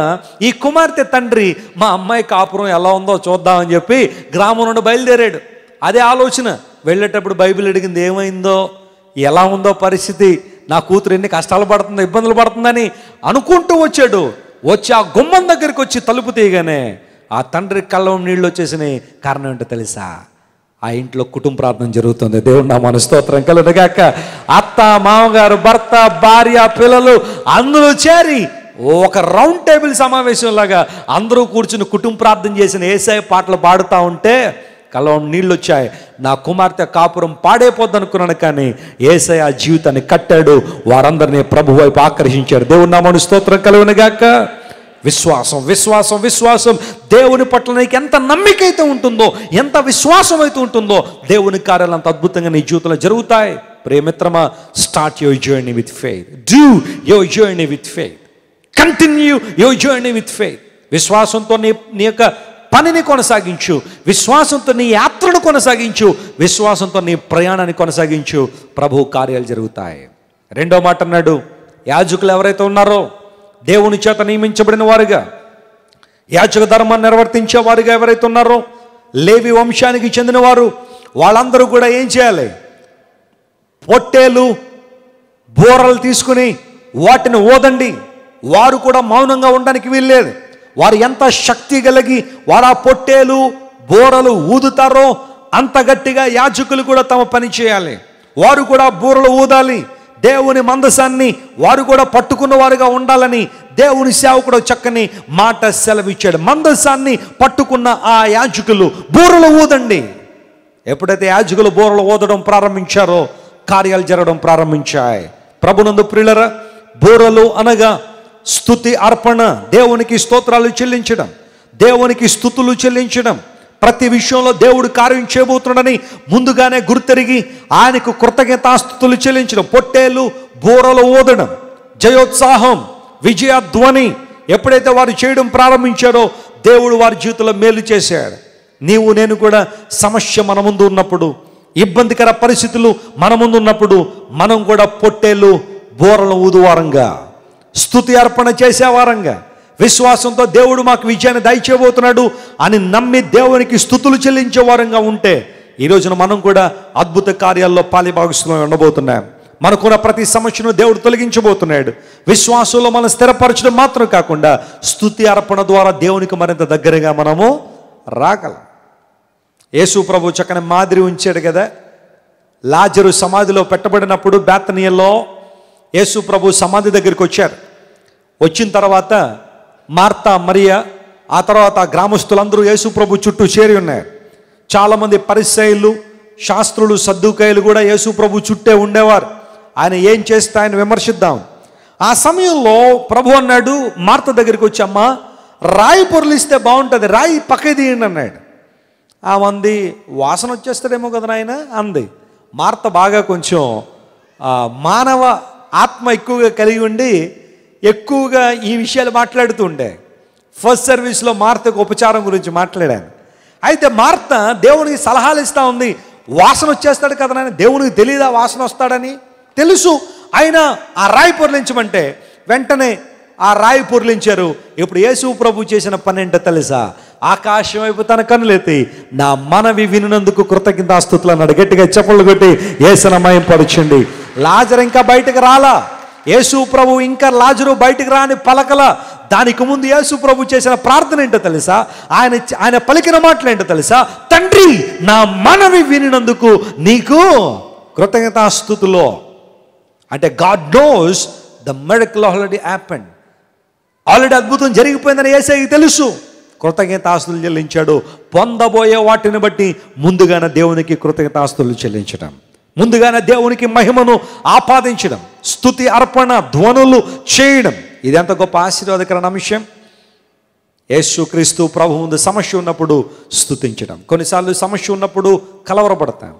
ఈ కుమార్తె తండ్రి మా అమ్మాయి కాపురం ఎలా ఉందో చూద్దామని చెప్పి గ్రామం నుండి బయలుదేరాడు. అదే ఆలోచన. వెళ్ళేటప్పుడు బైబిల్ అడిగింది ఏమైందో? ఎలా ఉందో పరిస్థితి? నా కూతురు ఎన్ని కష్టాలు పడుతుందో ఇబ్బందులు పడుతుందని అనుకుంటూ వచ్చాడు. వచ్చి ఆ గుమ్మం దగ్గరికి వచ్చి తలుపు తీయగానే ఆ తండ్రి కళ్ళం నీళ్ళు వచ్చేసినాయి. కారణం ఏంటో తెలుసా? ఆ ఇంట్లో కుటుంబ ప్రార్థన జరుగుతుంది. దేవుడు నా మన స్తోత్రం కలుగుగాక అత్త మామగారు భర్త భార్య పిల్లలు అందరూ చేరి ఒక రౌండ్ టేబుల్ సమావేశంలాగా అందరూ కూర్చుని కుటుంబ ప్రార్థన చేసిన ఏసఐ పాటలు పాడుతూ ఉంటే కలవం నీళ్ళు వచ్చాయి. నా కుమార్తె కాపురం పాడైపోద్ది అనుకున్నాను కానీ ఏసై ఆ జీవితాన్ని కట్టాడు. వారందరినీ ప్రభు వైపు ఆకర్షించాడు. దేవుడు నా మన స్తోత్రం కలుగునగాక. విశ్వాసం విశ్వాసం విశ్వాసం. దేవుని పట్ల నీకు ఎంత నమ్మిక అయితే ఉంటుందో ఎంత విశ్వాసం అయితే ఉంటుందో దేవుని కార్యాలు అంత అద్భుతంగా నీ జీవితంలో జరుగుతాయి. ప్రేమిత్రమా start your journey with faith do your journey with faith continue your journey with faith విశ్వాసంతో నీ నీ యొక్క పనిని కొనసాగించు. విశ్వాసంతో నీ యాత్రను కొనసాగించు. విశ్వాసంతో నీ ప్రయాణాన్ని కొనసాగించు. ప్రభు కార్యాలు జరుగుతాయి. రెండో మాట అన్నాడు యాజకులు ఎవరైతే ఉన్నారో దేవుని చేత నియమించబడిన వారుగా యాచక ధర్మాన్ని నిర్వర్తించే వారుగా ఎవరైతే ఉన్నారో లేవి వంశానికి చెందినవారు వాళ్ళందరూ కూడా ఏం చేయాలి? పొట్టేలు బోరలు తీసుకుని వాటిని ఓదండి. వారు కూడా మౌనంగా ఉండడానికి వీల్లేదు. వారు ఎంత శక్తి కలిగి వారు ఆ పొట్టేలు బోరలు ఊదుతారో అంత గట్టిగా యాజకులు కూడా తమ పని చేయాలి. వారు కూడా బూరలు ఊదాలి. దేవుని మందసాన్ని వారు కూడా పట్టుకున్న వారుగా ఉండాలని దేవుని సేవకుడు చక్కని మాట సెలవిచ్చాడు. మందసాన్ని పట్టుకున్న ఆ యాజకులు బూరలు ఊదండి. ఎప్పుడైతే యాజకులు బూరలు ఊదడం ప్రారంభించారో కార్యాలు జరగడం ప్రారంభించాయి. ప్రభునందు ప్రియులరా బూరలు అనగా స్థుతి అర్పణ దేవునికి స్తోత్రాలు చెల్లించడం దేవునికి స్థుతులు చెల్లించడం ప్రతి విషయంలో దేవుడు కార్యం చేయబోతున్నాడని ముందుగానే గుర్తెరిగి ఆయనకు కృతజ్ఞతాస్థుతులు చెల్లించడం. పొట్టేలు బూరలు ఊదడం జయోత్సాహం విజయధ్వని ఎప్పుడైతే వారు చేయడం ప్రారంభించారో దేవుడు వారి జీవితంలో మేలు చేశాడు. నీవు నేను కూడా సమస్య మన ముందు ఉన్నప్పుడు ఇబ్బందికర పరిస్థితులు మన ముందు ఉన్నప్పుడు మనం కూడా పొట్టేలు బోరలు ఊదువారంగా స్తుతి అర్పణ చేసేవారంగా విశ్వాసంతో దేవుడు మాకు విజయాన్ని దయచేయబోతున్నాడు అని నమ్మి దేవునికి స్థుతులు చెల్లించే వారంగా ఉంటే ఈ రోజున మనం కూడా అద్భుత కార్యాల్లో పాలిభాగస్తులు ఉండబోతున్నాం. మనకున్న ప్రతి సమస్యను దేవుడు తొలగించబోతున్నాడు. విశ్వాసంలో మనం స్థిరపరచడం మాత్రం కాకుండా స్థుతి అర్పణ ద్వారా దేవునికి మరింత దగ్గరగా మనము రాగలం. యేసు ప్రభు చక్కని మాదిరి ఉంచాడు కదా. లాజరు సమాధిలో పెట్టబడినప్పుడు బేతనీయలో యేసు ప్రభు సమాధి దగ్గరికి వచ్చారు. వచ్చిన తర్వాత మార్తా మరియా ఆ తర్వాత గ్రామస్తులందరూ యేసుప్రభు చుట్టూ చేరి ఉన్నారు. చాలామంది పరిశైలు శాస్త్రులు సద్దుకాయలు కూడా యేసుప్రభు చుట్టే ఉండేవారు. ఆయన ఏం చేస్తే ఆయన విమర్శిద్దాం. ఆ సమయంలో ప్రభు అన్నాడు మార్త దగ్గరికి వచ్చి అమ్మ రాయి పొరలిస్తే బాగుంటుంది రాయి పక్క తీయండి అన్నాడు. ఆ మంది వాసన వచ్చేస్తాడేమో కదా నాయన అంది. మార్త బాగా కొంచెం మానవ ఆత్మ ఎక్కువగా కలిగి ఉండి ఎక్కువగా ఈ విషయాలు మాట్లాడుతూ ఉండే ఫస్ట్ సర్వీస్లో మార్తకు ఉపచారం గురించి మాట్లాడాను. అయితే మార్త దేవునికి సలహాలు ఇస్తూ ఉంది. వాసన వచ్చేస్తాడు కదా నాయన దేవునికి తెలియదా వాసన వస్తాడని? తెలుసు. అయినా ఆ రాయి పొర్లించమంటే వెంటనే ఆ రాయి పొర్లించారు. ఇప్పుడు యేసు ప్రభు చేసిన పని ఏంటో తెలుసా? ఆకాశం వైపు తన కన్నులెత్తి నా మనవి వినినందుకు కృతజ్ఞతాస్తుతులు అన్నాడు గట్టిగా చెప్పలు కొట్టి ఏసనమయం పరచండి లాజర్ ఇంకా బయటకు రాలా? యేసు ప్రభు ఇంకా లాజరు బయటకు రాని పలకల దానికి ముందు యేసు ప్రభు చేసిన ప్రార్థన ఏంటో తెలుసా? ఆయన ఆయన పలికిన మాటలు ఏంటో తెలుసా? తండ్రి నా మనవి వినినందుకు నీకు కృతజ్ఞతాస్థుతులో అంటే God knows the medical already happened already అద్భుతం జరిగిపోయిందని ఏసైకి తెలుసు. కృతజ్ఞతాస్తులు చెల్లించాడు. పొందబోయే వాటిని బట్టి ముందుగానే దేవునికి కృతజ్ఞతాస్తులు చెల్లించడం ముందుగానే దేవునికి మహిమను ఆపాదించడం స్థుతి అర్పణ ధ్వనులు చేయడం. ఇది ఎంత గొప్ప ఆశీర్వాదకరమైన అంశం యేసుక్రీస్తు ప్రభు ముందు సమస్య ఉన్నప్పుడు స్థుతించడం. కొన్నిసార్లు సమస్య ఉన్నప్పుడు కలవరపడతాం.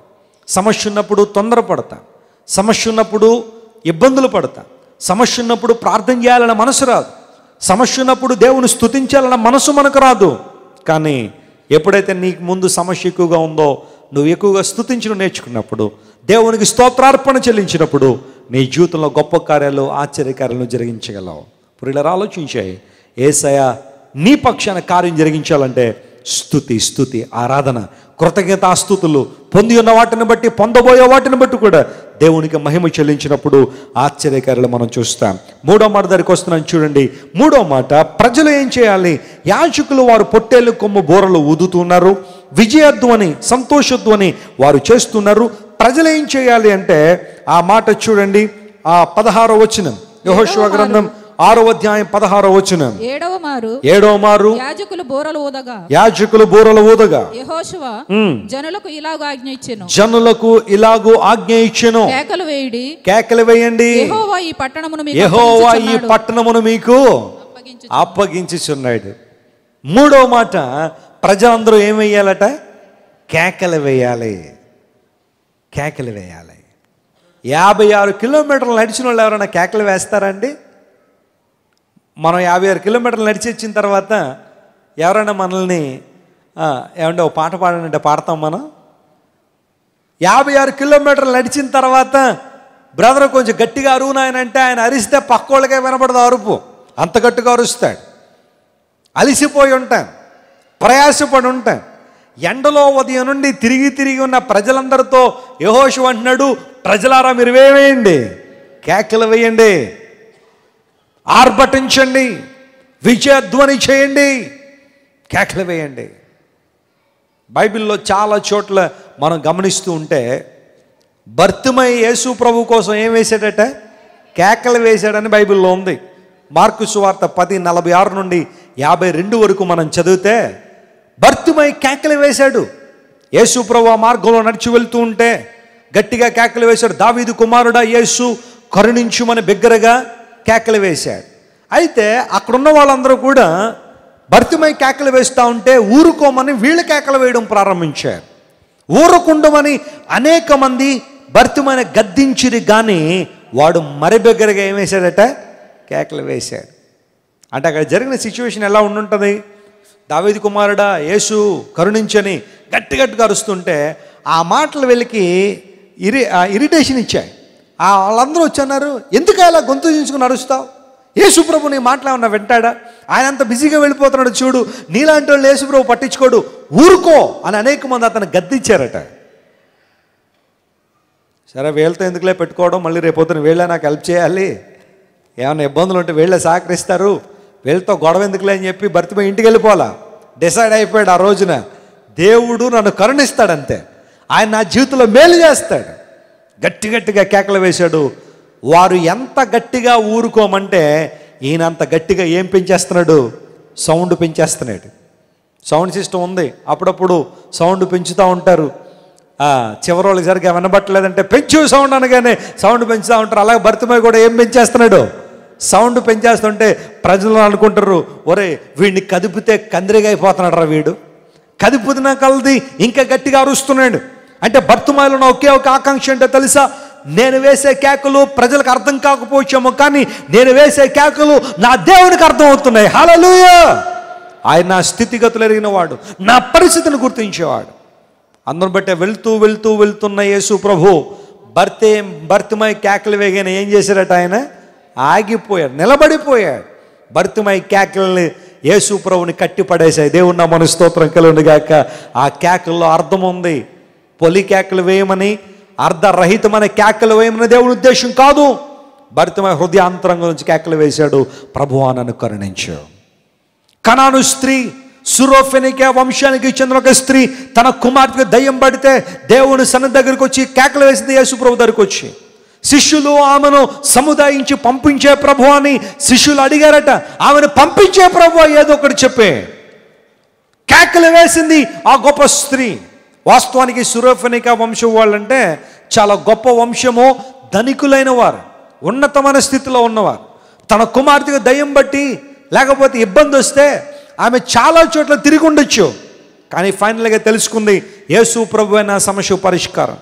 సమస్య ఉన్నప్పుడు తొందరపడతాం. సమస్య ఉన్నప్పుడు ఇబ్బందులు పడతాం. సమస్య ఉన్నప్పుడు ప్రార్థన చేయాలన్న మనసు రాదు. సమస్య ఉన్నప్పుడు దేవుని స్తుతించాలన్న మనసు మనకు రాదు. కానీ ఎప్పుడైతే నీకు ముందు సమస్య ఎక్కువగా ఉందో నువ్వు ఎక్కువగా స్థుతించడం నేర్చుకున్నప్పుడు దేవునికి స్తోత్రార్పణ చెల్లించినప్పుడు నీ జీవితంలో గొప్ప కార్యాలు ఆశ్చర్యకార్యాలను జరిగించగలవు. ఇప్పుడు ఇలా ఆలోచించాయి ఏసయ నీ పక్షాన కార్యం జరిగించాలంటే స్థుతి స్థుతి ఆరాధన కృతజ్ఞతాస్థుతులు పొంది ఉన్న వాటిని బట్టి పొందబోయే వాటిని బట్టి కూడా దేవునికి మహిమ చెల్లించినప్పుడు ఆశ్చర్యకారులు మనం చూస్తాం. మూడో మాట దగ్గరికి వస్తున్నాను చూడండి. మూడో మాట ప్రజలు ఏం చేయాలి? యాజకులు వారు పొట్టేళ్ళు కొమ్ము బోరలు ఊదుతున్నారు. విజయధ్వని సంతోషధ్వని వారు చేస్తున్నారు. ప్రజలు ఏం చేయాలి అంటే ఆ మాట చూడండి ఆ పదహారో వచనం. యెహోషువ గ్రంథం ఆరో అధ్యాయం పదహారో వచనం. ఏడవ మారు. ఏడో మారు. యాజకులు బోరలు ఊదగా. యాజకులు బూరలు ఊదగా. యెహోషువ జనులకు ఇలాగ ఆజ్ఞ ఇచ్చెను. జనులకు ఇలాగూ ఆజ్ఞ ఇచ్చెను. కేకలు వేయుడి. కేకలు వేయండి. యెహోవా ఈ పట్టణమును మీకు యెహోవా ఈ. పట్టణమును మీకు అప్పగించు అప్పగించుచున్నాడు. మూడో మాట ప్రజలందరూ ఏం వేయాలట? కేకలు వేయాలి. కేకలు వేయాలి. యాభై ఆరు కిలోమీటర్లు నడిచిన వాళ్ళు ఎవరైనా కేకలు వేస్తారండి? మనం యాభై ఆరు కిలోమీటర్లు నడిచి వచ్చిన తర్వాత ఎవరైనా మనల్ని ఏమంటే ఒక పాట పాడనంటే పాడతాం మనం? యాభై ఆరు కిలోమీటర్లు నడిచిన తర్వాత బ్రదర్ కొంచెం గట్టిగా అరువు నాయనంటే ఆయన అరిస్తే పక్కోళ్ళకే వినపడదు అరుపు. అంత గట్టిగా అరుస్తాడు. అలిసిపోయి ఉంటాను. ప్రయాసపడి ఉంటాను. ఎండలో ఉదయం నుండి తిరిగి తిరిగి ఉన్న ప్రజలందరితో యహోషు అంటున్నాడు ప్రజలారా మీరు వేయండి కేకలు వేయండి ఆర్భటించండి విజయధ్వని చేయండి కేకలు వేయండి. బైబిల్లో చాలా చోట్ల మనం గమనిస్తూ ఉంటే భర్తమై యేసు ప్రభు కోసం ఏం వేశాడట? కేకలు వేశాడని బైబిల్లో ఉంది. మార్కు సువార్త పది నలభై ఆరు నుండి యాభై రెండు వరకు మనం చదివితే భర్తమై కేకలు వేశాడు. యేసు ప్రభు మార్గంలో నడిచి వెళ్తూ ఉంటే గట్టిగా కేకలు వేశాడు. దావీదు కుమారుడా యేసు కరుణించుమని బిగ్గరగా కేకలు వేశాడు. అయితే అక్కడున్న వాళ్ళందరూ కూడా భర్తమై కేకలు వేస్తూ ఉంటే ఊరుకోమని వీళ్ళు కేకలు వేయడం ప్రారంభించారు. ఊరుకుండమని అనేక మంది భర్తమైన గద్దించిరి కానీ వాడు మరి బిగ్గరగా ఏం వేశాడట? కేకలు వేశాడు. అంటే అక్కడ జరిగిన సిచ్యువేషన్ ఎలా ఉండుంటుంది? దావేది కుమారుడా యేసు కరుణించని గట్టి గట్టిగా అరుస్తుంటే ఆ మాటలు వెళ్ళకి ఇరి ఆ ఇరిటేషన్ ఇచ్చాయి. ఆ వాళ్ళందరూ వచ్చి అన్నారు ఎందుకు అలా గొంతు దించుకుని అరుస్తావు? యేసుప్రభు నీ మాటలు ఏమన్నా వింటాడా? ఆయన అంత బిజీగా వెళ్ళిపోతున్నాడు చూడు నీలాంటి వాళ్ళు యేసుప్రభు పట్టించుకోడు ఊరుకో అని అనేక మంది అతను గద్దించారట. సరే వీళ్ళతో ఎందుకులే పెట్టుకోవడం? మళ్ళీ రేపొద్దున వీళ్ళే నాకు హెల్ప్ చేయాలి. ఏమైనా ఇబ్బందులు ఉంటే వీళ్ళే సహకరిస్తారు. వీళ్ళతో గొడవ ఎందుకులే అని చెప్పి భర్తపై ఇంటికి వెళ్ళిపోలా డిసైడ్ అయిపోయాడు ఆ రోజున. దేవుడు నన్ను కరుణిస్తాడంతే. ఆయన నా జీవితంలో మేలు చేస్తాడు. గట్టి గట్టిగా కేకలు వేశాడు. వారు ఎంత గట్టిగా ఊరుకోమంటే ఈయన అంత గట్టిగా ఏం పెంచేస్తున్నాడు? సౌండ్ పెంచేస్తున్నాడు. సౌండ్ సిస్టమ్ ఉంది. అప్పుడప్పుడు సౌండ్ పెంచుతూ ఉంటారు. ఆ, చివరి వాళ్ళకి సరిగ్గా వినబట్టలేదంటే పెంచు సౌండ్ అనగానే సౌండ్ పెంచుతూ ఉంటారు. అలాగే భర్తమై కూడా ఏం పెంచేస్తున్నాడు? సౌండ్ పెంచేస్తుంటే ప్రజలు అనుకుంటారు ఒరే వీడిని కదిపితే కందిరిగైపోతున్నాడు రా వీడు. కదిపుతున్న కలది ఇంకా గట్టిగా అరుస్తున్నాడు. అంటే భర్తమాయిలో నా ఒకే ఒక ఆకాంక్ష ఏంటో తెలుసా? నేను వేసే కేకలు ప్రజలకు అర్థం కాకపోవచ్చేమో కానీ నేను వేసే కేకలు నా దేవునికి అర్థం అవుతున్నాయి. హలలుయ ఆయన నా స్థితిగతులు ఎరిగిన వాడు నా పరిస్థితిని గుర్తించేవాడు. అందరం బట్టే వెళ్తూ వెళ్తూ వెళ్తున్న యేసు ప్రభు భర్తే భర్తమై కేకలు వేగిన ఏం చేశారట ఆయన? ఆగిపోయాడు నిలబడిపోయాడు. భర్తమై కేకల్ని యేసు ప్రభుని కట్టి పడేశాయి దేవుని మన స్తోత్రం కలుగును ఆ కేకల్లో అర్థం ఉంది. పొలి కేకలు వేయమని అర్ధరహితమైన కేకలు వేయమని దేవుని ఉద్దేశం కాదు. భరితమైన హృదయాంతరంగం నుంచి కేకలు వేశాడు. ప్రభువా నన్ను కరుణించు. కణాను స్త్రీ సురోఫెనికే వంశానికి చెందిన ఒక స్త్రీ తన కుమార్తెకు దయ్యం పడితే దేవుని సన్ని దగ్గరికి వచ్చి కేకలు వేసింది యేసుప్రభు దగ్గరికి వచ్చి. శిష్యులు ఆమెను సముదాయించి పంపించే ప్రభు అని శిష్యులు అడిగారట. ఆమెను పంపించే ప్రభు ఏదో ఒకటి చెప్పే. కేకలు వేసింది ఆ గొప్ప స్త్రీ. వాస్తవానికి సురోఫనిక వంశం వాళ్ళంటే చాలా గొప్ప వంశము ధనికులైన వారు ఉన్నతమైన స్థితిలో ఉన్నవారు. తన కుమార్తెకు దయ్యం బట్టి లేకపోతే ఇబ్బంది వస్తే ఆమె చాలా చోట్ల తిరిగి ఉండొచ్చు. కానీ ఫైనల్గా తెలుసుకుంది యేసు ప్రభు అయిన సమస్య పరిష్కారం.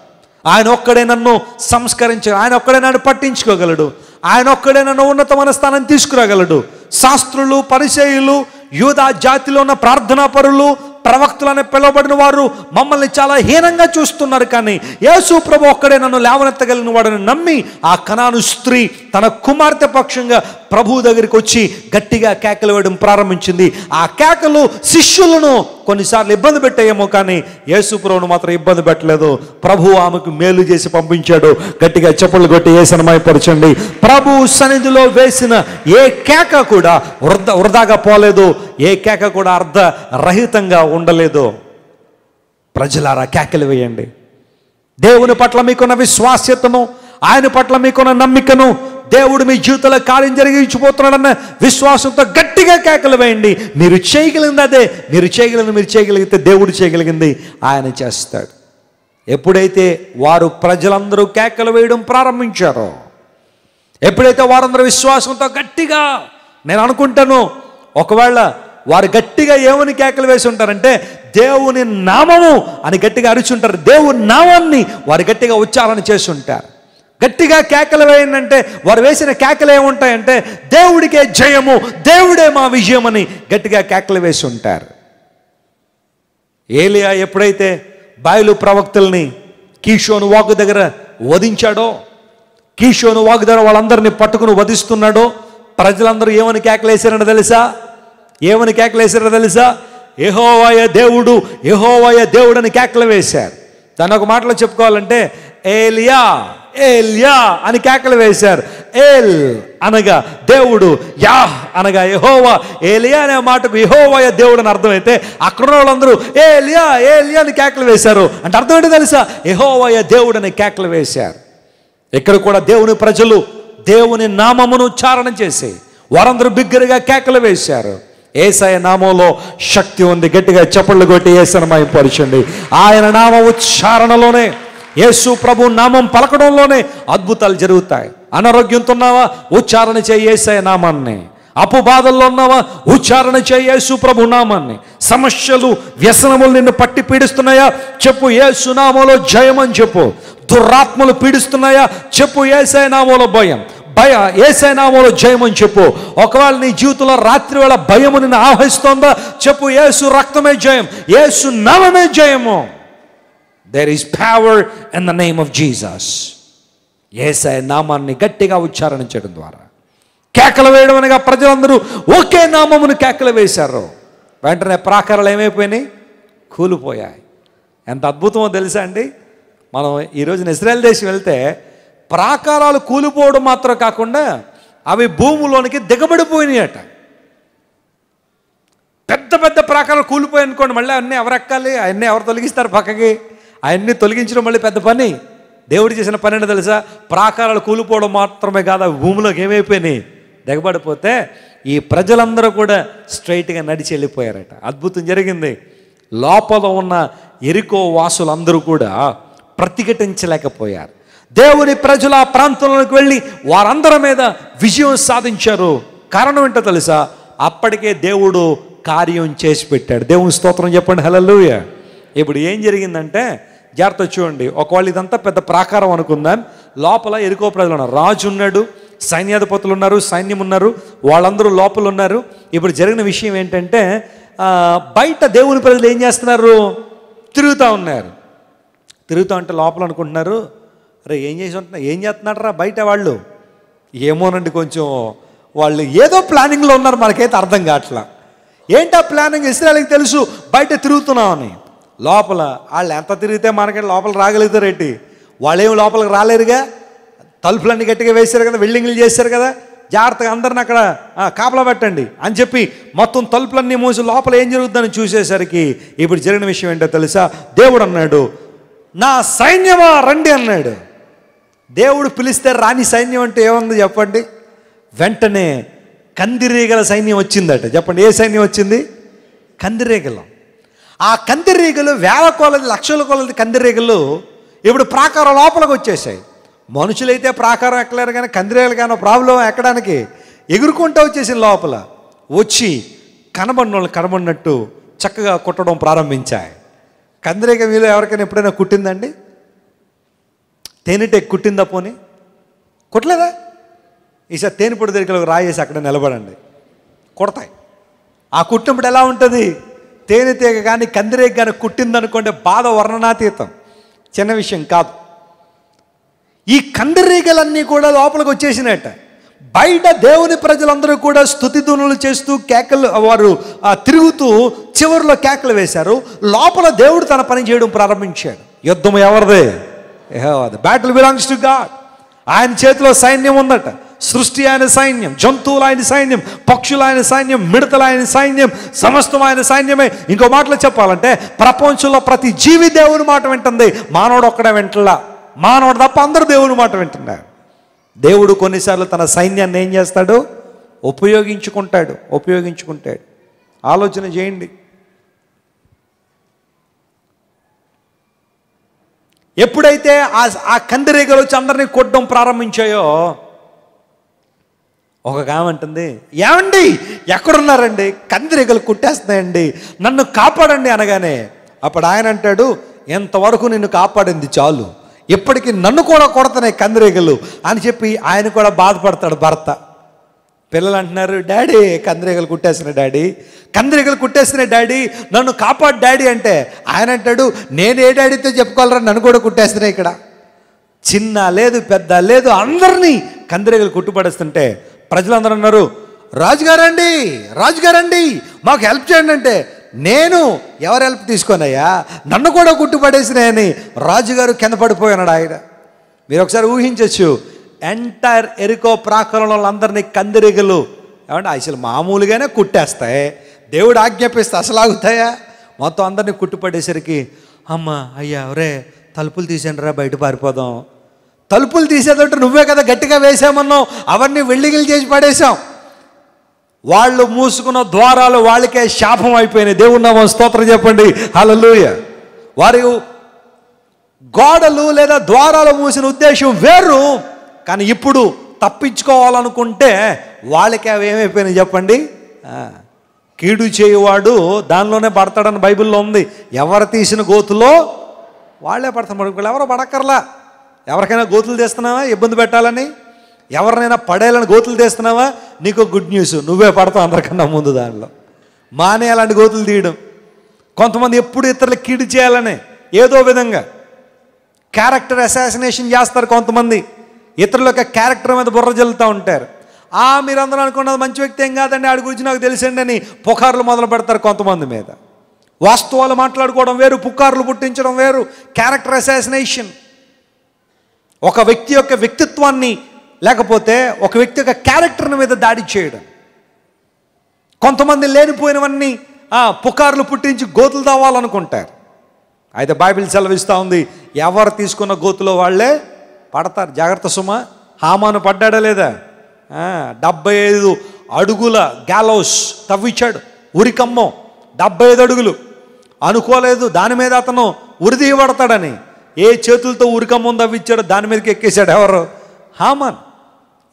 ఆయన ఒక్కడే నన్ను సంస్కరించ ఆయన ఒక్కడే నన్ను పట్టించుకోగలడు. ఆయన ఒక్కడే నన్ను ఉన్నతమైన స్థానం తీసుకురాగలడు. శాస్త్రులు పరిచయులు యూదా జాతిలో ఉన్న ప్రార్థనా పరులు ప్రవక్తలని పిలువబడిన వారు మమ్మల్ని చాలా హీనంగా చూస్తున్నారు కానీ యేసు ప్రభు ఒక్కడే నన్ను లేవనెత్తగలిగిన వాడని నమ్మి ఆ కణాను స్త్రీ తన కుమార్తె పక్షంగా ప్రభు దగ్గరికి వచ్చి గట్టిగా కేకలు వేయడం ప్రారంభించింది. ఆ కేకలు శిష్యులను కొన్నిసార్లు ఇబ్బంది పెట్టాయేమో కానీ యేసుప్రభును మాత్రం ఇబ్బంది పెట్టలేదు. ప్రభు ఆమెకు మేలు చేసి పంపించాడు. గట్టిగా చెప్పులు కొట్టి ఏసనమైపరచండి ప్రభు సన్నిధిలో వేసిన ఏ కేక కూడా వృధ వృధాగా పోలేదు. ఏ కేక కూడా అర్ధ రహితంగా ఉండలేదు. ప్రజలారా కేకలు వేయండి. దేవుని పట్ల మీకున్న విశ్వాస్యతను ఆయన పట్ల మీకున్న నమ్మికను దేవుడు మీ జీవితంలో కార్యం జరిగించిపోతున్నాడన్న విశ్వాసంతో గట్టిగా కేకలు వేయండి. మీరు చేయగలిగింది అదే మీరు చేయగలిగింది మీరు చేయగలిగితే దేవుడు చేయగలిగింది. ఆయన చేస్తాడు. ఎప్పుడైతే వారు ప్రజలందరూ కేకలు వేయడం ప్రారంభించారో ఎప్పుడైతే వారందరూ విశ్వాసంతో గట్టిగా నేను అనుకుంటాను ఒకవేళ వారు గట్టిగా ఏమని కేకలు వేసి ఉంటారంటే దేవుని నామము అని గట్టిగా అరుచుంటారు దేవుని నామాన్ని వారు గట్టిగా ఉచ్చారణ చేసి ఉంటారు. గట్టిగా కేకలు వేయందంటే వారు వేసిన కేకలు ఏముంటాయంటే దేవుడికే జయము దేవుడే మా విజయం అని గట్టిగా కేకలు వేసి ఉంటారు. ఏలియా ఎప్పుడైతే బాయిలు ప్రవక్తల్ని కీషోను వాగు దగ్గర వధించాడో కీషోను వాగు దగ్గర వాళ్ళందరినీ పట్టుకుని వధిస్తున్నాడో ప్రజలందరూ ఏమని కేకలేశారని తెలుసా? ఏమని కేకలేశారో తెలుసా? యెహోవాయ దేవుడు యెహోవాయ దేవుడు అని కేకలు వేశారు. దాన్ని ఒక మాటలో చెప్పుకోవాలంటే ఏలియా ఏలియా అని కేకలు వేశారు. ఏల్ అనగా దేవుడు యా అనగా యహోవా. ఏలియా అనే మాటకు యహోవాయ దేవుడు అని అర్థమైతే అక్కడ ఉన్న వాళ్ళందరూ ఏలియా ఏలియా అని కేకలు వేశారు. అంటే అర్థం ఏంటి తెలుసా? యహోవాయ దేవుడు అని కేకలు వేశారు. ఇక్కడ కూడా దేవుని ప్రజలు దేవుని నామమును ఉచ్చారణ చేసి వారందరూ బిగ్గరగా కేకలు వేశారు. ఏసయ నామంలో శక్తి ఉంది. గట్టిగా చప్పళ్ళు కొట్టి ఏసనమై పరచండి ఆయన నామ ఉచ్చారణలోనే యేసు ప్రభు నామం పలకడంలోనే అద్భుతాలు జరుగుతాయి. అనారోగ్యంతో ఉన్నావా ఉచ్చారణ చేయి నామాన్ని. అప్పు బాధల్లో ఉన్నావా? ఉచ్చారణ చేయేసు ప్రభు నామాన్ని. సమస్యలు వ్యసనములు నిన్ను పట్టి పీడిస్తున్నాయా? చెప్పు ఏ నామంలో జయమని చెప్పు. దురాత్మలు పీడిస్తున్నాయా? చెప్పు ఏసయ నామంలో భయం. భయ ఏసైనామలో జయమని చెప్పు. ఒకవేళ నీ జీవితంలో రాత్రి వేళ భయము నిన్ను ఆవహిస్తోందా చెప్పు యేసు రక్తమే జయం. ఏసు నామమే జయము. There is power in the name of Jesus ఏసఐ నామాన్ని గట్టిగా ఉచ్చారణ చేయడం ద్వారా. కేకలు వేయడం అనగా ప్రజలందరూ ఒకే నామమును కేకలు వేశారు. వెంటనే ప్రాకారాలు ఏమైపోయినాయి? కూలిపోయాయి. ఎంత అద్భుతమో తెలుసా అండి? మనం ఈరోజు ఇజ్రాయెల్ దేశం వెళ్తే ప్రాకారాలు కూలిపోవడం మాత్రం కాకుండా అవి భూమిలోనికి దిగబడిపోయినాయట. పెద్ద పెద్ద ప్రాకారాలు కూలిపోయి అనుకోండి మళ్ళీ అన్నీ ఎవరు ఎక్కాలి అవన్నీ ఎవరు తొలగిస్తారు పక్కకి? అవన్నీ తొలగించడం మళ్ళీ పెద్ద పని. దేవుడు చేసిన పని తెలుసా? ప్రాకారాలు కూలిపోవడం మాత్రమే కాదు అవి భూమిలోకి ఏమైపోయినాయి? దిగబడిపోతే ఈ ప్రజలందరూ కూడా స్ట్రైట్గా నడిచి వెళ్ళిపోయారట. అద్భుతం జరిగింది. లోపల ఉన్న ఎరికో వాసులందరూ కూడా ప్రతిఘటించలేకపోయారు. దేవుని ప్రజలు ఆ ప్రాంతంలోకి వెళ్ళి వారందరి మీద విజయం సాధించారు. కారణం ఏంటో తెలుసా? అప్పటికే దేవుడు కార్యం చేసి పెట్టాడు. దేవుని స్తోత్రం చెప్పండి. హలలుయ ఇప్పుడు ఏం జరిగిందంటే జాగ్రత్త చూడండి. ఒకవేళ ఇదంతా పెద్ద ప్రాకారం అనుకుందాం. లోపల ఎరుకో ప్రజలు ఉన్నారు. రాజు ఉన్నాడు సైన్యాధిపతులు ఉన్నారు సైన్యం ఉన్నారు వాళ్ళందరూ లోపల ఉన్నారు. ఇప్పుడు జరిగిన విషయం ఏంటంటే బయట దేవుని ప్రజలు ఏం చేస్తున్నారు? తిరుగుతూ ఉన్నారు. తిరుగుతూ ఉంటే లోపల అనుకుంటున్నారు అరే ఏం చేసి ఉంటున్నా ఏం చేస్తున్నారా బయట వాళ్ళు? ఏమోనండి కొంచెం వాళ్ళు ఏదో ప్లానింగ్లో ఉన్నారు మనకైతే అర్థం కావట్లా. ఏంటి ఆ ప్లానింగ్? ఇస్రాయల్కి తెలుసు బయట తిరుగుతున్నామని. లోపల వాళ్ళు ఎంత తిరిగితే మనకి లోపల రాగలుగుతారేంటి వాళ్ళు వాళ్ళేం లోపలికి రాలేరుగా? తలుపులన్నీ గట్టిగా వేశారు కదా వెల్డింగ్లు చేశారు కదా. జాగ్రత్తగా అందరిని అక్కడ కాపలా పెట్టండి అని చెప్పి మొత్తం తలుపులన్నీ మూసి లోపల ఏం జరుగుతుందని చూసేసరికి ఇప్పుడు జరిగిన విషయం ఏంటో తెలుసా? దేవుడు అన్నాడు నా సైన్యమా? రండి అన్నాడు. దేవుడు పిలిస్తే రాని సైన్యం అంటే ఏముంది చెప్పండి? వెంటనే కందిరీగల సైన్యం వచ్చిందట. చెప్పండి ఏ సైన్యం వచ్చింది? కందిరీగలు. ఆ కందిరీగలు వేల కొలది లక్షల కొలది కందిరీగలు ఇప్పుడు ప్రాకారం లోపలికి వచ్చేసాయి. మనుషులైతే ప్రాకారం ఎక్కలేరు కానీ కందిరీగలు కానీ ప్రాబ్లం ఎక్కడానికి ఎగురుకుంటూ వచ్చేసింది లోపల వచ్చి కనబడిన వాళ్ళు కనబడినట్టు చక్కగా కుట్టడం ప్రారంభించాయి. కందిరీగ మీలో ఎవరికైనా ఎప్పుడైనా కుట్టిందండి? తేనెటెక్ కుట్టిందా పోని? కుట్టలేదా? ఈసారి తేనెపొడి దగ్గర రాయేసి అక్కడ నిలబడండి. కుడతాయి. ఆ కుట్టినప్పుడు ఎలా ఉంటుంది? తేనెతీగ కానీ కందిరేగ కానీ కుట్టిందనుకోండి బాధ వర్ణనాతీతం. చిన్న విషయం కాదు. ఈ కందిరీగలన్నీ కూడా లోపలికి వచ్చేసినట్ట బయట దేవుని ప్రజలందరూ కూడా స్థుతిధునులు చేస్తూ కేకలు వారు తిరుగుతూ చివరిలో కేకలు వేశారు. లోపల దేవుడు తన పని చేయడం ప్రారంభించాడు. యుద్ధం ఎవరిదే? బ్యాటిల్ బిలాంగ్స్ టు గాడ్ ఆయన చేతిలో సైన్యం ఉందట. సృష్టి ఆయన సైన్యం జంతువులు ఆయన సైన్యం పక్షులు ఆయన సైన్యం మిడతలు ఆయన సైన్యం సమస్తం ఆయన సైన్యమే. ఇంకో మాటలో చెప్పాలంటే ప్రపంచంలో ప్రతి జీవి దేవుని మాట వింటుంది మానవుడు ఒక్కడే వింటలా. మానవుడు తప్ప అందరూ దేవుని మాట వింటున్నారు. దేవుడు కొన్నిసార్లు తన సైన్యాన్ని ఏం చేస్తాడు? ఉపయోగించుకుంటాడు ఉపయోగించుకుంటాడు. ఆలోచన చేయండి. ఎప్పుడైతే ఆ ఆ కందిరీగలు వచ్చి అందరినీ కొట్టడం ప్రారంభించాయో ఒక కామంటుంది ఏమండి? ఎక్కడున్నారండి? కందిరీగలు కుట్టేస్తున్నాయండి. నన్ను కాపాడండి అనగానే అప్పుడు ఆయన అంటాడు ఎంతవరకు నిన్ను కాపాడింది చాలు. ఇప్పటికీ నన్ను కూడా కొడతాయి కందిరీగలు అని చెప్పి ఆయన కూడా బాధపడతాడు భర్త. పిల్లలు అంటున్నారు డాడీ కందిరీగలు కుట్టేసిన డాడీ. కందిరీగలు కుట్టేసిన డాడీ నన్ను కాపాడు డాడీ అంటే ఆయన అంటాడు నేను ఏ డాడీతో చెప్పుకోవాలరా? నన్ను కూడా కుట్టేస్తున్నాయి ఇక్కడ. చిన్న లేదు పెద్ద లేదు అందరినీ కందిరీగలు కుట్టుపడేస్తుంటే ప్రజలందరూ అన్నారు రాజుగారండి రాజుగారండి మాకు హెల్ప్ చేయండి అంటే నేను ఎవరు హెల్ప్ తీసుకోనయ్యా? నన్ను కూడా కుట్టుపడేసినాయని రాజుగారు కింద పడిపోయాడు ఆయన. మీరు ఒకసారి ఊహించవచ్చు ఎంటైర్ ఎరికో ప్రాకారంలో అందరినీ కందిరీగలు ఏమంటే అసలు మామూలుగానే కుట్టేస్తాయి. దేవుడు ఆజ్ఞాపిస్తే అసలు ఆగుతాయా? మొత్తం అందరినీ కుట్టుపడేసరికి అమ్మ అయ్యా రే తలుపులు తీసేయండి రా బయట పారిపోదాం. తలుపులు తీసేటట్టు నువ్వే కదా గట్టిగా వేసామన్నావు అవన్నీ వెల్లిగిలు చేసి పడేశాం. వాళ్ళు మూసుకున్న ద్వారాలు వాళ్ళకే శాపం అయిపోయినాయి. దేవుడు నామం స్తోత్రం చెప్పండి. హలలుయ వారి గోడలు లేదా ద్వారాలు మూసిన ఉద్దేశం వేరు. కానీ ఇప్పుడు తప్పించుకోవాలనుకుంటే వాళ్ళకి అవి ఏమైపోయినాయి చెప్పండి. కీడు చేయువాడు దానిలోనే పడతాడని బైబిల్లో ఉంది. ఎవరు తీసిన గోతులో వాళ్ళే పడతారు. ఎవరు ఎవరో పడక్కర్లా? ఎవరికైనా గోతులు తీస్తున్నావా? ఇబ్బంది పెట్టాలని? ఎవరినైనా పడేయాలని గోతులు తీస్తున్నావా? నీకు గుడ్ న్యూస్ నువ్వే పడతావు అందరికన్నా ముందు దానిలో. మానేయాలని గోతులు తీయడం. కొంతమంది ఎప్పుడు ఇతరులకు కీడు చేయాలని ఏదో విధంగా క్యారెక్టర్ అసాసినేషన్ చేస్తారు కొంతమంది. ఇతరుల యొక్క క్యారెక్టర్ మీద బుర్ర జల్లుతూ ఉంటారు. ఆ మీరందరూ అనుకున్నది మంచి వ్యక్తి ఏం కాదండి? ఆడి గురించి నాకు తెలిసండి అని పుకార్లు మొదలు పెడతారు కొంతమంది మీద. వాస్తవాలు మాట్లాడుకోవడం వేరు పుకార్లు పుట్టించడం వేరు. క్యారెక్టర్ అసాసినేషన్ ఒక వ్యక్తి యొక్క వ్యక్తిత్వాన్ని లేకపోతే ఒక వ్యక్తి యొక్క క్యారెక్టర్ని మీద దాడి చేయడం. కొంతమంది లేనిపోయినవన్నీ పుకార్లు పుట్టించి గోతులు తవ్వాలనుకుంటారు అయితే బైబిల్ సెలవిస్తూ ఉంది ఎవరు తీసుకున్న గోతులో వాళ్ళే పడతారు. జాగ్రత్త సుమ హామాను పడ్డాడా లేదా? డెబ్బై ఐదు అడుగుల గ్యాలోస్ తవ్విచ్చాడు ఉరికమ్మం డెబ్బై ఐదు అడుగులు. అనుకోలేదు దాని మీద అతను ఉరిదీయబడతాడని ఏ చేతులతో ఉరికముందు అవి ఇచ్చాడో దాని మీదకి ఎక్కేశాడు ఎవరు? హామాన్.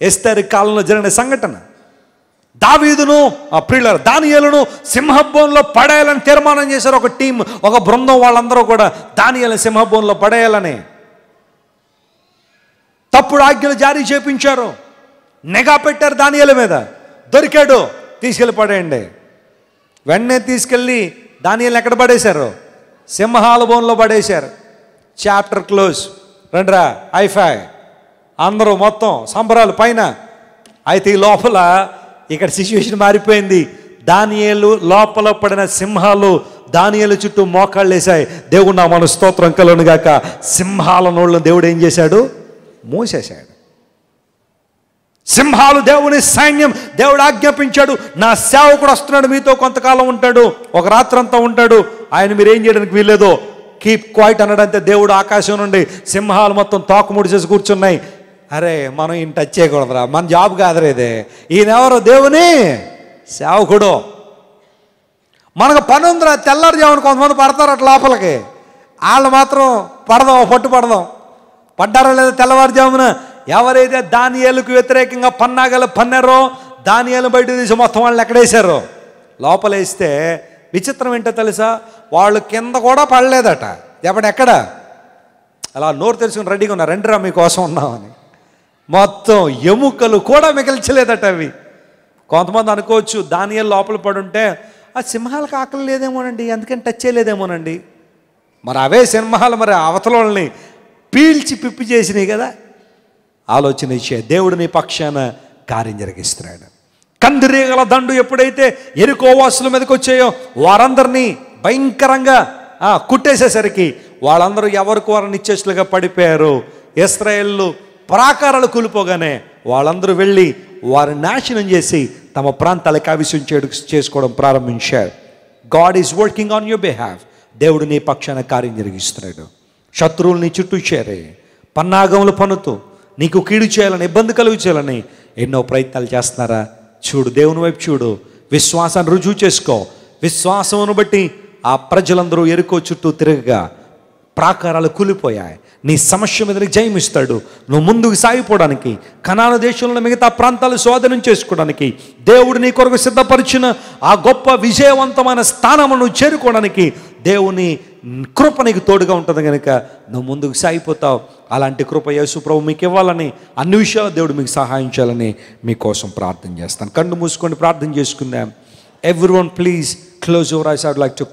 ఎస్తారు కాలంలో జరిగిన సంఘటన. దావీదును ఆ దానియలను సింహభవన్లో పడేయాలని తీర్మానం చేశారు ఒక టీం ఒక బృందం వాళ్ళందరూ కూడా దానియలను సింహభవన్లో పడేయాలని. తప్పుడు ఆజ్ఞలు జారీ చేపించారు. నిఘా పెట్టారు దానియల మీద. దొరికాడు తీసుకెళ్ళి పడేయండి. వెంటనే తీసుకెళ్ళి దానియలను ఎక్కడ పడేశారు? సింహాల బోన్లో పడేశారు. చాప్టర్ క్లోజ్ రండ్రా ఐఫై అందరూ మొత్తం సంబరాలు పైన. అయితే ఈ లోపల ఇక్కడ సిచ్యువేషన్ మారిపోయింది. దానియేలు లోపల పడిన సింహాలు దానియలు చుట్టూ మోకాళ్ళు వేశాయి. దేవుడు నా మన స్తోత్రం కలను గాక. సింహాల నోళ్ళను దేవుడు ఏం చేశాడు? మూసేశాడు. సింహాలు దేవుని సైన్యం దేవుడు ఆజ్ఞాపించాడు. నా సేవకుడు వస్తున్నాడు మీతో కొంతకాలం ఉంటాడు. ఒక రాత్రంతా ఉంటాడు. ఆయన మీరు ఏం చేయడానికి వీల్లేదో కీప్ క్వైట్ అనడంతే దేవుడు ఆకాశం నుండి సింహాలు మొత్తం తోకముడి చేసి కూర్చున్నాయి. అరే మనం ఈయన టచ్ చేయకూడదురా. మన జాబ్ కాదురా ఇదే. ఈయన ఎవరు దేవుని? సేవకుడు మనకు పని ఉందిరా తెల్లారుజామున కొంతమంది పడతారు అట్లా లోపలికి. వాళ్ళు మాత్రం పడదాం పట్టు పడదాం. పడ్డారా లేదా తెల్లవారుజామున ఎవరైతే దానియాలకు వ్యతిరేకంగా పన్నాగలు పన్నారో దానియాలు బయట తీసి మొత్తం వాళ్ళని ఎక్కడేశారో? లోపలేస్తే విచిత్రం ఏంటో తెలుసా? వాళ్ళు కింద కూడా పడలేదట. ఎవడ ఎక్కడ? అలా నోరు తెరుచుకుని రెడీగా ఉన్నారు. రండిరా మీకోసం ఉన్నామని. మొత్తం ఎముకలు కూడా మిగిల్చలేదట అవి. కొంతమంది అనుకోవచ్చు దానియాలు లోపల పడుంటే ఆ సింహాలకు ఆకలి లేదేమోనండి అందుకని టచ్ చేయలేదేమోనండి. మరి అవే సింహాలు మరి అవతలని పీల్చి పిప్పి చేసినాయి కదా. ఆలోచన ఇచ్చే దేవుడిని పక్షాన కార్యం జరిగిస్తున్నాడు. కందిరీగల దండు ఎప్పుడైతే ఎరుకోవాసుల మీదకి వచ్చాయో వారందరినీ భయంకరంగా ఆ, కుట్టేసేసరికి వాళ్ళందరూ ఎవరికి వారు నిశ్చేష్లుగా పడిపోయారు? ఇస్రాయేళ్ళు ప్రాకారాలు కూలిపోగానే వాళ్ళందరూ వెళ్ళి వారిని నాశనం చేసి తమ ప్రాంతాలకు ఆవిష్యం చేసుకోవడం ప్రారంభించారు. God is working on your behalf దేవుడు నీ పక్షాన కార్యం జరిగిస్తున్నాడు. శత్రువులు నీ చుట్టూ చేరే పన్నాగములు పనుతూ నీకు కీడు చేయాలని ఇబ్బంది కలుగు చేయాలని ఎన్నో ప్రయత్నాలు చేస్తున్నారా? చూడు దేవుని వైపు చూడు. విశ్వాసాన్ని రుజువు చేసుకో. విశ్వాసమును బట్టి ఆ ప్రజలందరూ ఎరుకో చుట్టూ తిరగగా ప్రాకారాలు కూలిపోయాయి. నీ సమస్య మీద జయమిస్తాడు. నువ్వు ముందుకు సాగిపోవడానికి కనాన దేశంలో మిగతా ప్రాంతాలు స్వాధీనం చేసుకోవడానికి దేవుడు నీ కొరకు సిద్ధపరిచిన ఆ గొప్ప విజయవంతమైన స్థానమును చేరుకోవడానికి దేవుని కృప నీకు తోడుగా ఉంటుంది కనుక నువ్వు ముందుకు సాగిపోతావు. అలాంటి కృప యేసు ప్రభు మీకు ఇవ్వాలని అన్ని విషయాలు దేవుడు మీకు సహాయం చేయాలని మీకోసం ప్రార్థన చేస్తాను. కళ్ళు మూసుకొని ప్రార్థన చేసుకుందాం. Everyone please close your eyes I'd like to